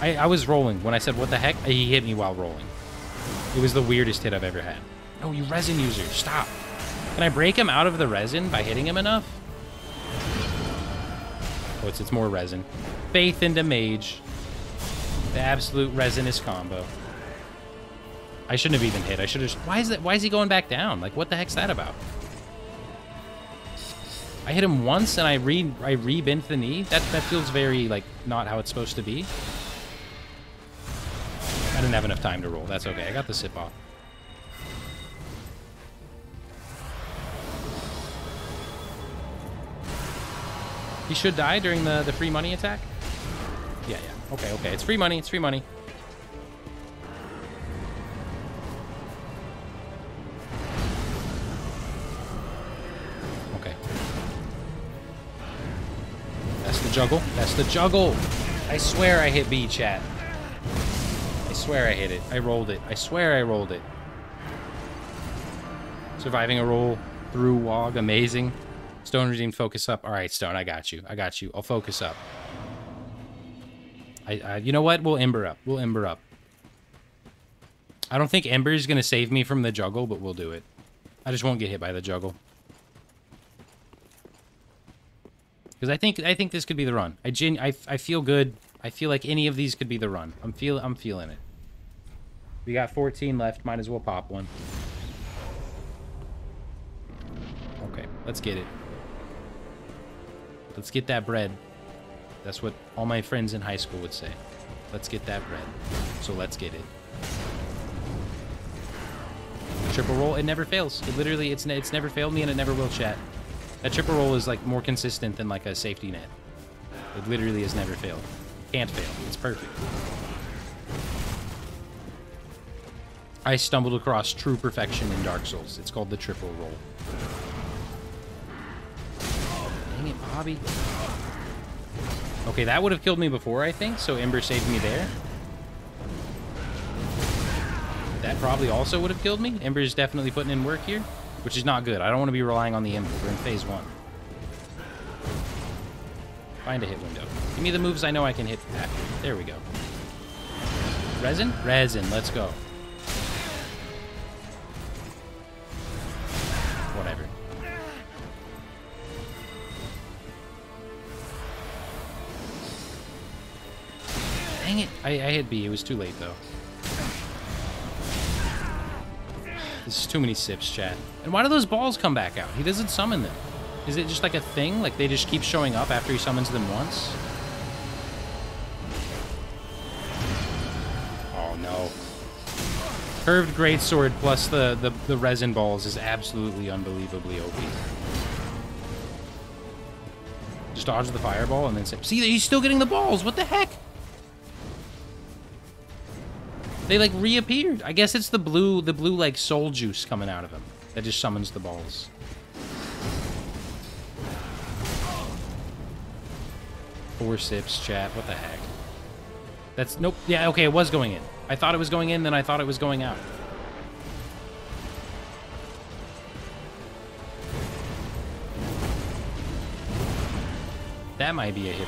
I, I was rolling. When I said, what the heck? He hit me while rolling. It was the weirdest hit I've ever had. Oh, you resin user. Stop. Can I break him out of the resin by hitting him enough? Oh, it's, it's more resin. Faith into mage. The absolute resinous combo. I shouldn't have even hit. I should have... Why is that? Why is he going back down? Like, what the heck's that about? I hit him once and I re I re-bent the knee. That that feels very like not how it's supposed to be. I didn't have enough time to roll. That's okay. I got the sip off. He should die during the, the free money attack? Yeah, yeah. Okay, okay. It's free money. It's free money. Okay. That's the juggle. That's the juggle. I swear I hit B, chat. Swear I hit it. I rolled it. I swear I rolled it. Surviving a roll through WOG. Amazing. Stone redeemed. Focus up. All right, Stone. I got you. I got you. I'll focus up. I, I you know what? We'll Ember up. We'll Ember up. I don't think Ember is going to save me from the juggle, but we'll do it. I just won't get hit by the juggle. Because I think I think this could be the run. I, gen I, I feel good. I feel like any of these could be the run. I'm feel I'm feeling it. We got 14 left. Might as well pop one. Okay, let's get it. Let's get that bread. That's what all my friends in high school would say. Let's get that bread. So let's get it. Triple roll, it never fails. It literally, it's it's never failed me and it never will, chat. That triple roll is like more consistent than like a safety net. It literally has never failed. Can't fail. It's perfect. I stumbled across true perfection in Dark Souls. It's called the triple roll. Dang it, Bobby. Okay, that would have killed me before, I think, so Ember saved me there. That probably also would have killed me. Ember is definitely putting in work here, which is not good. I don't want to be relying on the Ember. We're in phase one. Find a hit window. Give me the moves I know I can hit after. There we go. Resin? Resin. Let's go. Dang it. I, I hit B. It was too late, though. This is too many sips, chat. And why do those balls come back out? He doesn't summon them. Is it just like a thing? Like they just keep showing up after he summons them once? Oh no. Curved Greatsword plus the, the, the resin balls is absolutely unbelievably OP. Just dodge the fireball and then say, see, he's still getting the balls. What the heck? They like reappeared. I guess it's the blue, the blue like soul juice coming out of him that just summons the balls. Four sips, chat. What the heck? That's nope. Yeah, okay, it was going in. I thought it was going in, then I thought it was going out. That might be a hit.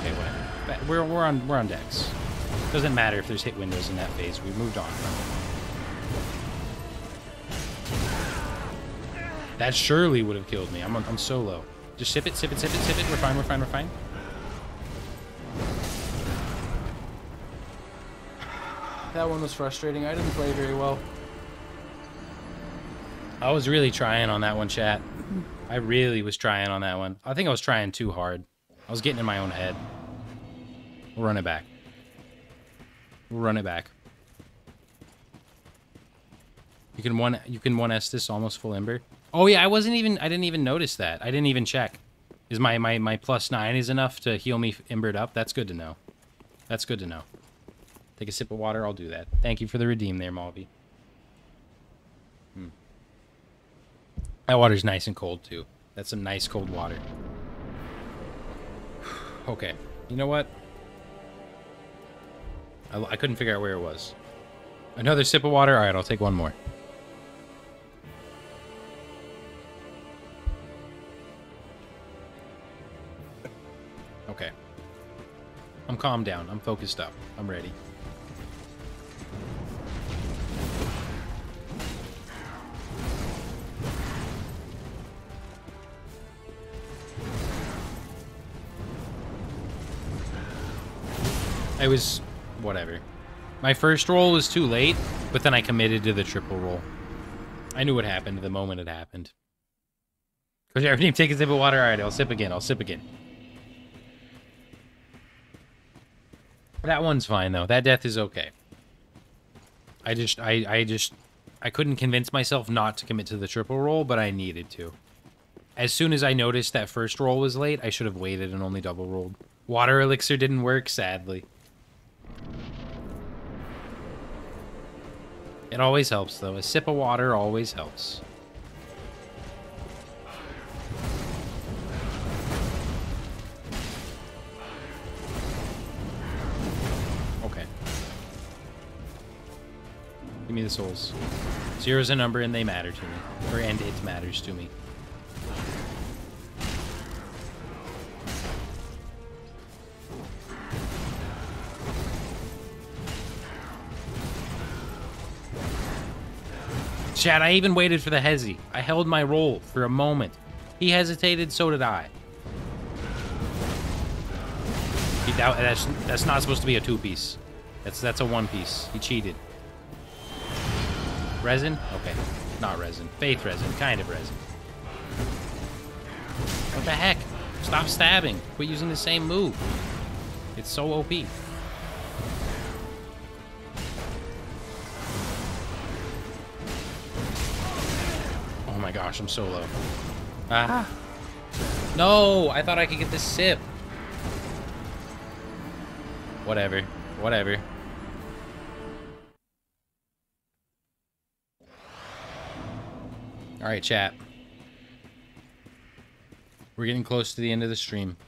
Okay, whatever. We're we're on we're on decks. Doesn't matter if there's hit windows in that phase. We moved on That surely would have killed me. I'm, I'm so low. Just sip it, sip it, sip it, sip it. We're fine, we're fine, we're fine. That one was frustrating. I didn't play very well. I was really trying on that one, chat. I really was trying on that one. I think I was trying too hard. I was getting in my own head. We'll run it back. Run it back. You can one you can one S this almost full ember. Oh yeah, I wasn't even I didn't even notice that. I didn't even check. Is my my my plus nine is enough to heal me embered up? That's good to know. That's good to know. Take a sip of water. I'll do that. Thank you for the redeem there, Malby. Hmm. That water's nice and cold too. That's some nice cold water. (sighs) okay. You know what? I, I couldn't figure out where it was. Another sip of water? Alright, I'll take one more. Okay. I'm calmed down. I'm focused up. I'm ready. I was whatever. My first roll was too late, but then I committed to the triple roll. I knew what happened the moment it happened. Because every take a sip of water. All right, I'll sip again. I'll sip again. That one's fine though. That death is okay. I just, I, I just, I couldn't convince myself not to commit to the triple roll, but I needed to. As soon as I noticed that first roll was late, I should have waited and only double rolled. Water elixir didn't work, sadly. It always helps, though. A sip of water always helps. Okay. Give me the souls. Zero's a number and they matter to me. Or and it matters to me. Chad, I even waited for the Hezi. I held my roll for a moment. He hesitated, so did I. He, that, that's, that's not supposed to be a two-piece. That's, that's a one-piece. He cheated. Resin? Okay. Not resin. Faith resin. Kind of resin. What the heck? Stop stabbing. Quit using the same move. It's so OP. gosh, I'm so low. Ah. No, I thought I could get this sip. Whatever. Whatever. Alright, chat. We're getting close to the end of the stream.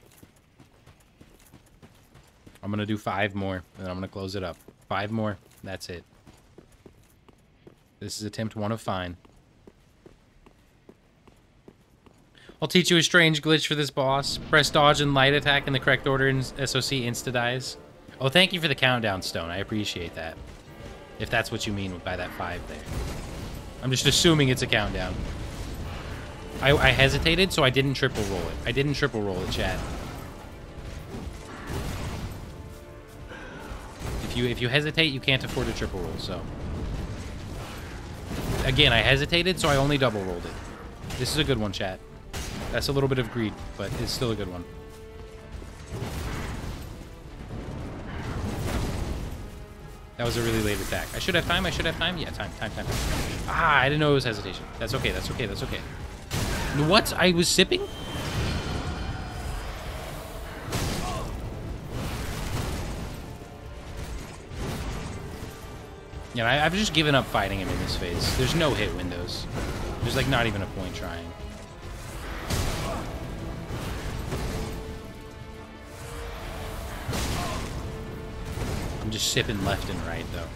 I'm going to do five more, and then I'm going to close it up. Five more. That's it. This is attempt one of fine. I'll teach you a strange glitch for this boss. Press dodge and light attack in the correct order and SOC insta-dies. Oh, thank you for the countdown stone. I appreciate that. If that's what you mean by that five there. I'm just assuming it's a countdown. I, I hesitated, so I didn't triple roll it. I didn't triple roll it, Chad. If you if you hesitate, you can't afford a triple roll, so. Again, I hesitated, so I only double rolled it. This is a good one, chat. That's a little bit of greed, but it's still a good one. That was a really late attack. I should have time, I should have time. Yeah, time, time, time. Ah, I didn't know it was hesitation. That's okay, that's okay, that's okay. What? I was sipping? Yeah, I, I've just given up fighting him in this phase. There's no hit windows. There's like not even a point trying. Just sipping left and right though.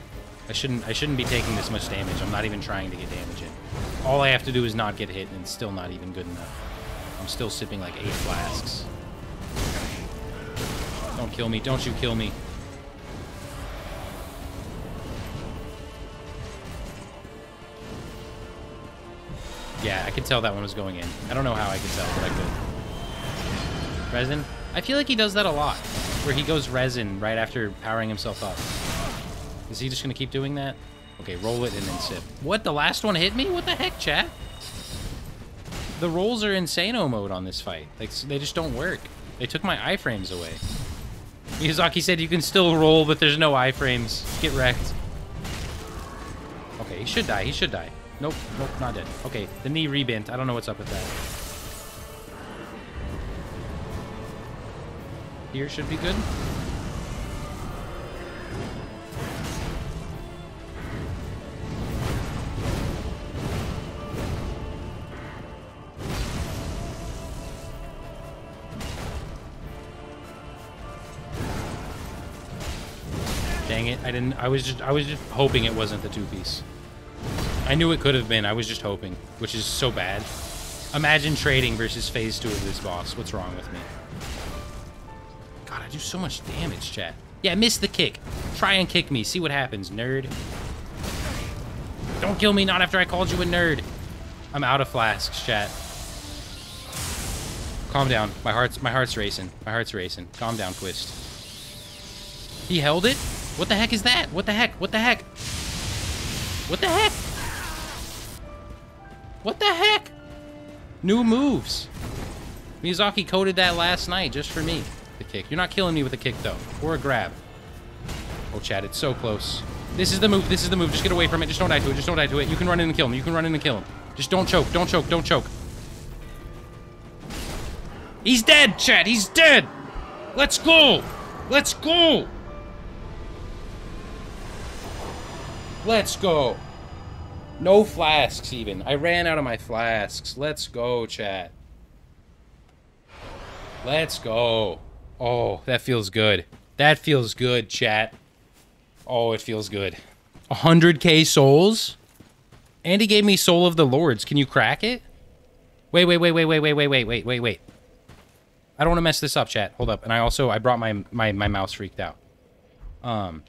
I shouldn't I shouldn't be taking this much damage. I'm not even trying to get damage in. All I have to do is not get hit and it's still not even good enough. I'm still sipping like eight flasks. Don't kill me. Don't you kill me. Yeah, I could tell that one was going in. I don't know how I could tell, but I could. Resin? I feel like he does that a lot, where he goes resin right after powering himself up. Is he just going to keep doing that? Okay, roll it and then sip. What, the last one hit me? What the heck, chat? The rolls are insano mode on this fight. Like, they just don't work. They took my iframes away. Miyazaki said you can still roll, but there's no iframes. Get wrecked. Okay, he should die. He should die. Nope, nope, not dead. Okay, the knee rebent. I don't know what's up with that. Here should be good. Dang it, I didn't I was just I was just hoping it wasn't the two piece. I knew it could have been. I was just hoping, which is so bad. Imagine trading versus phase two of this boss. What's wrong with me? Do so much damage, chat. Yeah, miss the kick. Try and kick me. See what happens, nerd. Don't kill me, not after I called you a nerd. I'm out of flasks, chat. Calm down. My heart's my heart's racing. My heart's racing. Calm down, Quist. He held it? What the heck is that? What the heck? What the heck? What the heck? What the heck? New moves. Miyazaki coded that last night just for me. The kick. You're not killing me with a kick, though. Or a grab. Oh, Chad, it's so close. This is the move. This is the move. Just get away from it. Just don't die to it. Just don't die to it. You can run in and kill him. You can run in and kill him. Just don't choke. Don't choke. Don't choke. He's dead, Chad. He's dead. Let's go. Let's go. Let's go. No flasks, even. I ran out of my flasks. Let's go, chat. Let's go. Oh, that feels good. That feels good, chat. Oh, it feels good. 100k souls? Andy gave me Soul of the Lords. Can you crack it? Wait, wait, wait, wait, wait, wait, wait, wait, wait, wait, wait. I don't want to mess this up, chat. Hold up. And I also, I brought my, my, my mouse freaked out. Um,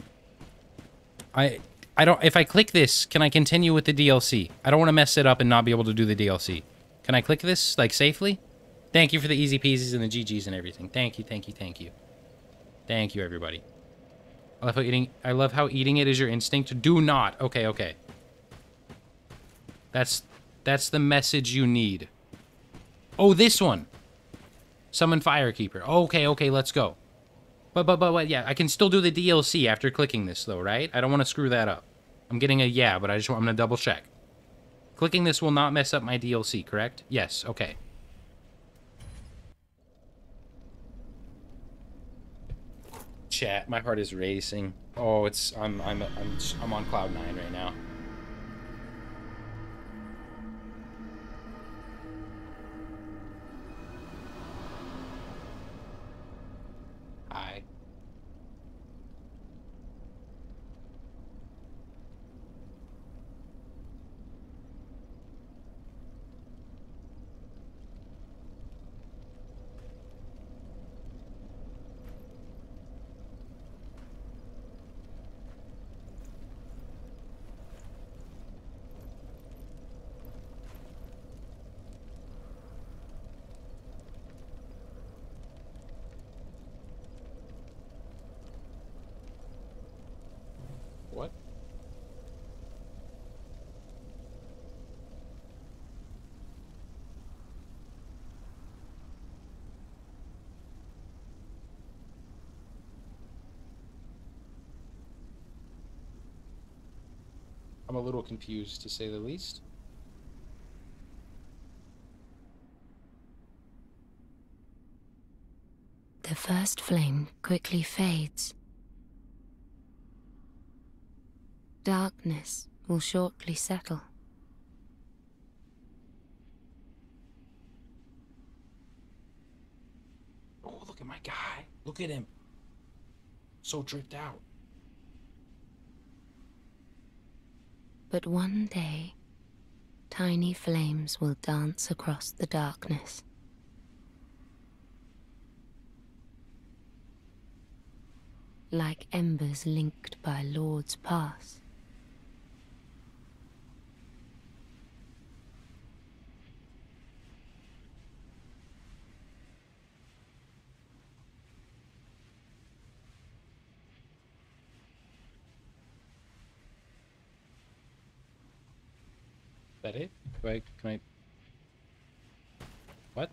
I, I don't, if I click this, can I continue with the DLC? I don't want to mess it up and not be able to do the DLC. Can I click this, like, safely? Thank you for the easy peasies and the GGs and everything. Thank you, thank you, thank you. Thank you, everybody. I love how eating, I love how eating it is your instinct. Do not. Okay, okay. That's, that's the message you need. Oh, this one. Summon Firekeeper. Okay, okay, let's go. But, but, but, but, yeah, I can still do the DLC after clicking this, though, right? I don't want to screw that up. I'm getting a yeah, but I just want, I'm going to double check. Clicking this will not mess up my DLC, correct? Yes, okay. Chat, my heart is racing. Oh, it's, I'm, I'm, I'm, I'm on cloud nine right now. Hi. I'm a little confused, to say the least. The first flame quickly fades. Darkness will shortly settle. Oh, look at my guy. Look at him. So tricked out. But one day, tiny flames will dance across the darkness. Like embers linked by Lord's Pass. That it? Do I, can I... What?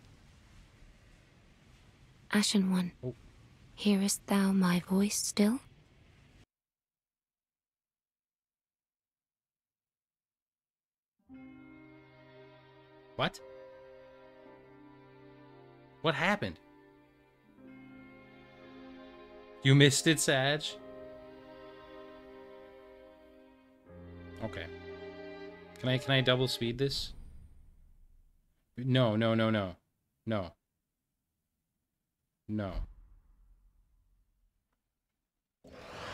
Ashen One, Oh. hearest thou my voice still? What? What happened? You missed it, Sag? Okay. Can I can I double speed this? No, no, no, no. No. No.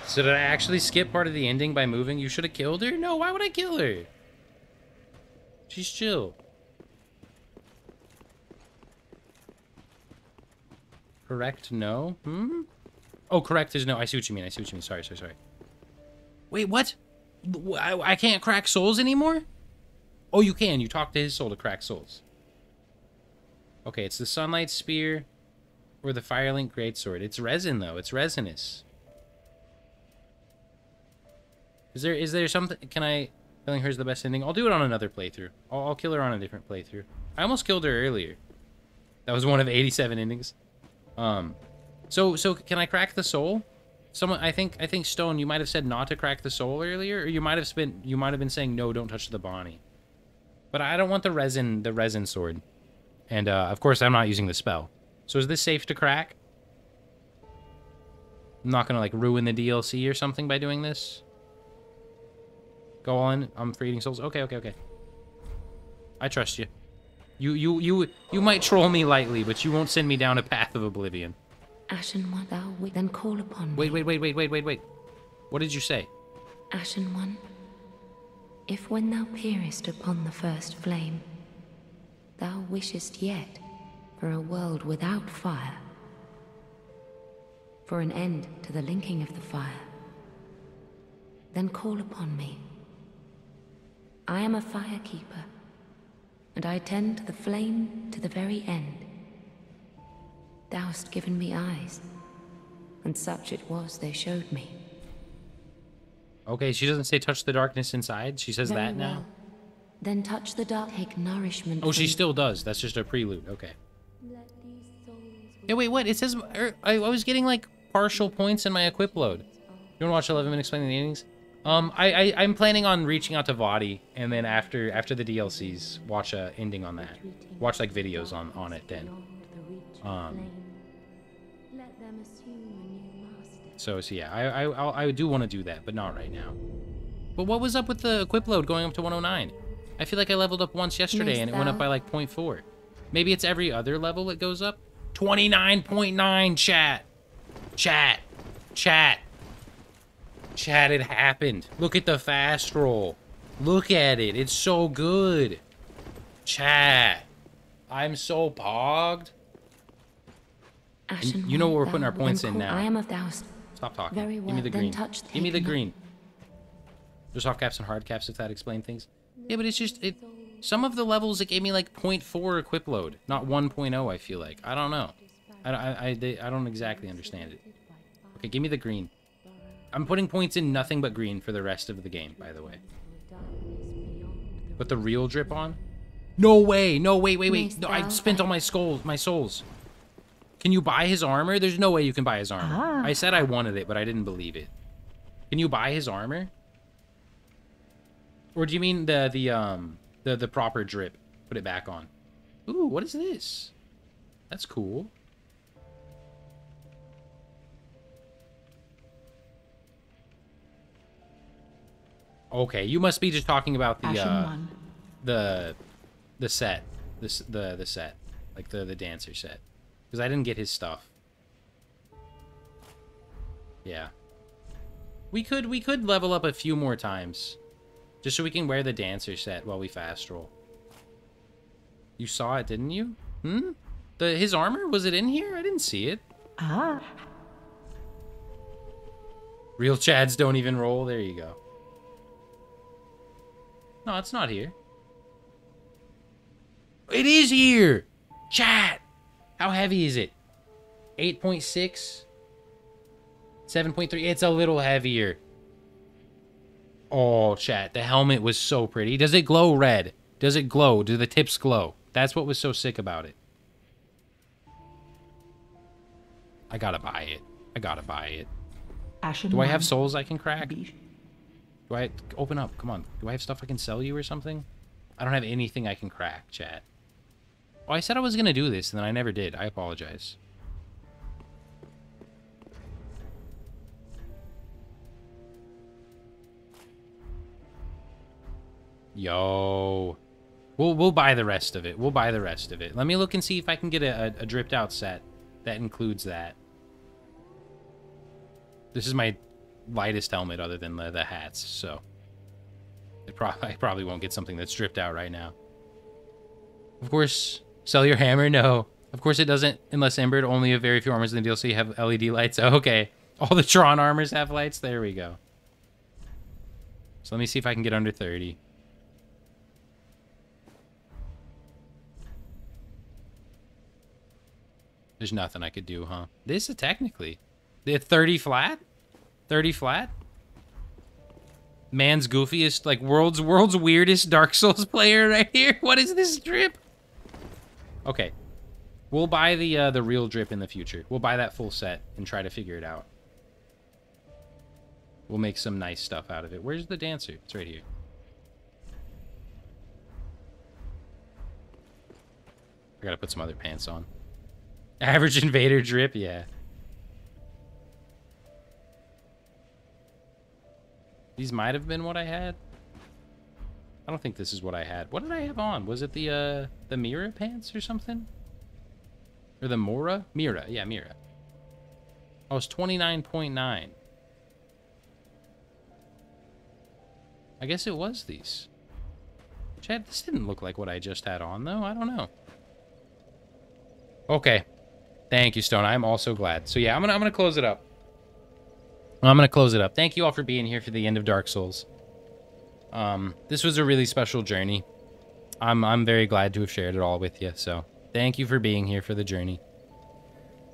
So did I actually skip part of the ending by moving? You should have killed her? No, why would I kill her? She's chill. Correct, no? Hmm? Oh, correct is no. I see what you mean. I see what you mean. Sorry, sorry, sorry. Wait, what? I, I can't crack souls anymore? Oh, you can. You talk to his soul to crack souls. Okay, it's the Sunlight Spear or the Firelink Greatsword. It's resin, though. It's resinous. Is there is there something... Can I... Killing her's the best ending? I'll do it on another playthrough. I'll, I'll kill her on a different playthrough. I almost killed her earlier. That was one of 87 endings. Um, so so can I crack the soul? Someone, I think I think Stone, you might have said not to crack the soul earlier, or you might have spent you might have been saying no, don't touch the Bonnie. But I don't want the resin the resin sword, and uh, of course I'm not using the spell. So is this safe to crack? I'm not gonna like ruin the DLC or something by doing this. Go on, I'm for eating souls. Okay, okay, okay. I trust you. You you you you might troll me lightly, but you won't send me down a path of oblivion. Ashen One, thou wilt then call upon me. Wait, wait, wait, wait, wait, wait, wait. What did you say? Ashen One, if when thou peerest upon the first flame, thou wishest yet for a world without fire, for an end to the linking of the fire, then call upon me. I am a fire keeper, and I tend to the flame to the very end. Thou hast given me eyes, and such it was they showed me. Okay, she doesn't say touch the darkness inside. She says Very that now. well. Then touch the dark, take nourishment. Oh, she still does. That's just a prelude. Okay. Yeah, wait, what? It says er, I, I was getting like partial points in my equip load. You want to watch 11 minutes explaining the endings? Um, I, I I'm planning on reaching out to Vaati, and then after after the DLCs, watch a ending on that. Watch like videos on on it then. Um. So, so yeah, I I I'll, do want to do that, but not right now. But what was up with the equip load going up to 109? I feel like I leveled up once yesterday Mayst and it went up by like 0.4. Maybe it's every other level it goes up. 29.9 chat. Chat. Chat. Chat, it happened. Look at the fast roll. Look at it. It's so good. Chat. I'm so pogged. Ashen you know one, what we're putting our points in now. I am of thou. Stop talking. Very Give me the green. touch the Give me the green. There's soft caps and hard caps if that explain things. Yeah, but it's just it. Some of the levels it gave me like 0.4 equip load, not 1.0. I feel like I don't know. I I I, they, I don't exactly understand it. Okay, give me the green. I'm putting points in nothing but green for the rest of the game, by the way. Put the real drip on. No way! No wait wait wait! No, I spent all my skulls, my souls. Can you buy his armor? There's no way you can buy his armor. Ah. I said I wanted it, but I didn't believe it. Can you buy his armor? Or do you mean the the um the the proper drip? Put it back on. Ooh, what is this? That's cool. Okay, you must be just talking about the uh, the the set, this the the set, like the the dancer set, because I didn't get his stuff. Yeah, we could we could level up a few more times, just so we can wear the dancer set while we fast roll. You saw it, didn't you? Hmm. The his armor was it in here? I didn't see it. Ah, Real Chads don't even roll. There you go. No, it's not here. It is here! Chat! How heavy is it? 8.6? 7.3? It's a little heavier. Oh, chat. The helmet was so pretty. Does it glow red? Does it glow? Do the tips glow? That's what was so sick about it. I gotta buy it. I gotta buy it. ashen Do I have souls I can crack? Do I open up? Come on. Do I have stuff I can sell you or something? I don't have anything I can crack, chat. Oh, I said I was gonna do this, and then I never did. I apologize. Yo. We'll we'll buy the rest of it. We'll buy the rest of it. Let me look and see if I can get a, a, a dripped out set that includes that. This is my lightest helmet other than the, the hats, so it pro- (laughs) I probably won't get something that's dripped out right now. Of course, sell your hammer. No, of course it doesn't, unless Embered. Only a very few armors in the DLC have LED lights. (laughs) Okay, all the Tron armors have lights. There we go. So let me see if I can get under 30. There's nothing I could do, huh? This is technically. The 30 flat? 30 flat? Man's goofiest, like world's world's weirdest Dark Souls (laughs) player right here. What is this drip? Okay. We'll buy the uh, the real drip in the future. We'll buy that full set and try to figure it out. We'll make some nice stuff out of it. Where's the dancer? It's right here. I gotta put some other pants on. (laughs) Average invader drip, yeah. These might have been what I had. I don't think this is what I had. What did I have on? Was it the uh the Mirrah pants or something? Or the Mora? Mirrah, yeah, Mirrah. I was 29.9. I guess it was these. Chad, this didn't look like what I just had on, though. I don't know. Okay. Thank you, Stone. I'm also glad. So yeah, I'm gonna I'm gonna close it up. I'm gonna close it up. Thank you all for being here for the end of Dark Souls. Um, this was a really special journey. I'm I'm very glad to have shared it all with you. So thank you for being here for the journey.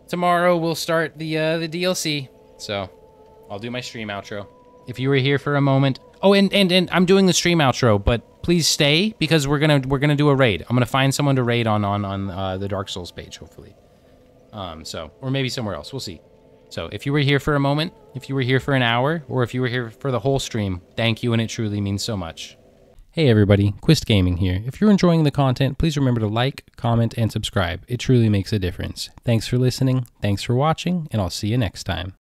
Tomorrow we'll start the uh, the DLC. So I'll do my stream outro. If you were here for a moment, oh, and and and I'm doing the stream outro, but please stay because we're gonna we're gonna do a raid. I'm gonna find someone to raid on on on uh, the Dark Souls page, hopefully. Um, so or maybe somewhere else. We'll see. So if you were here for a moment, if you were here for an hour, or if you were here for the whole stream, thank you, and it truly means so much. Hey everybody, Quist Gaming here. If you're enjoying the content, please remember to like, comment, and subscribe. It truly makes a difference. Thanks for listening, thanks for watching, and I'll see you next time.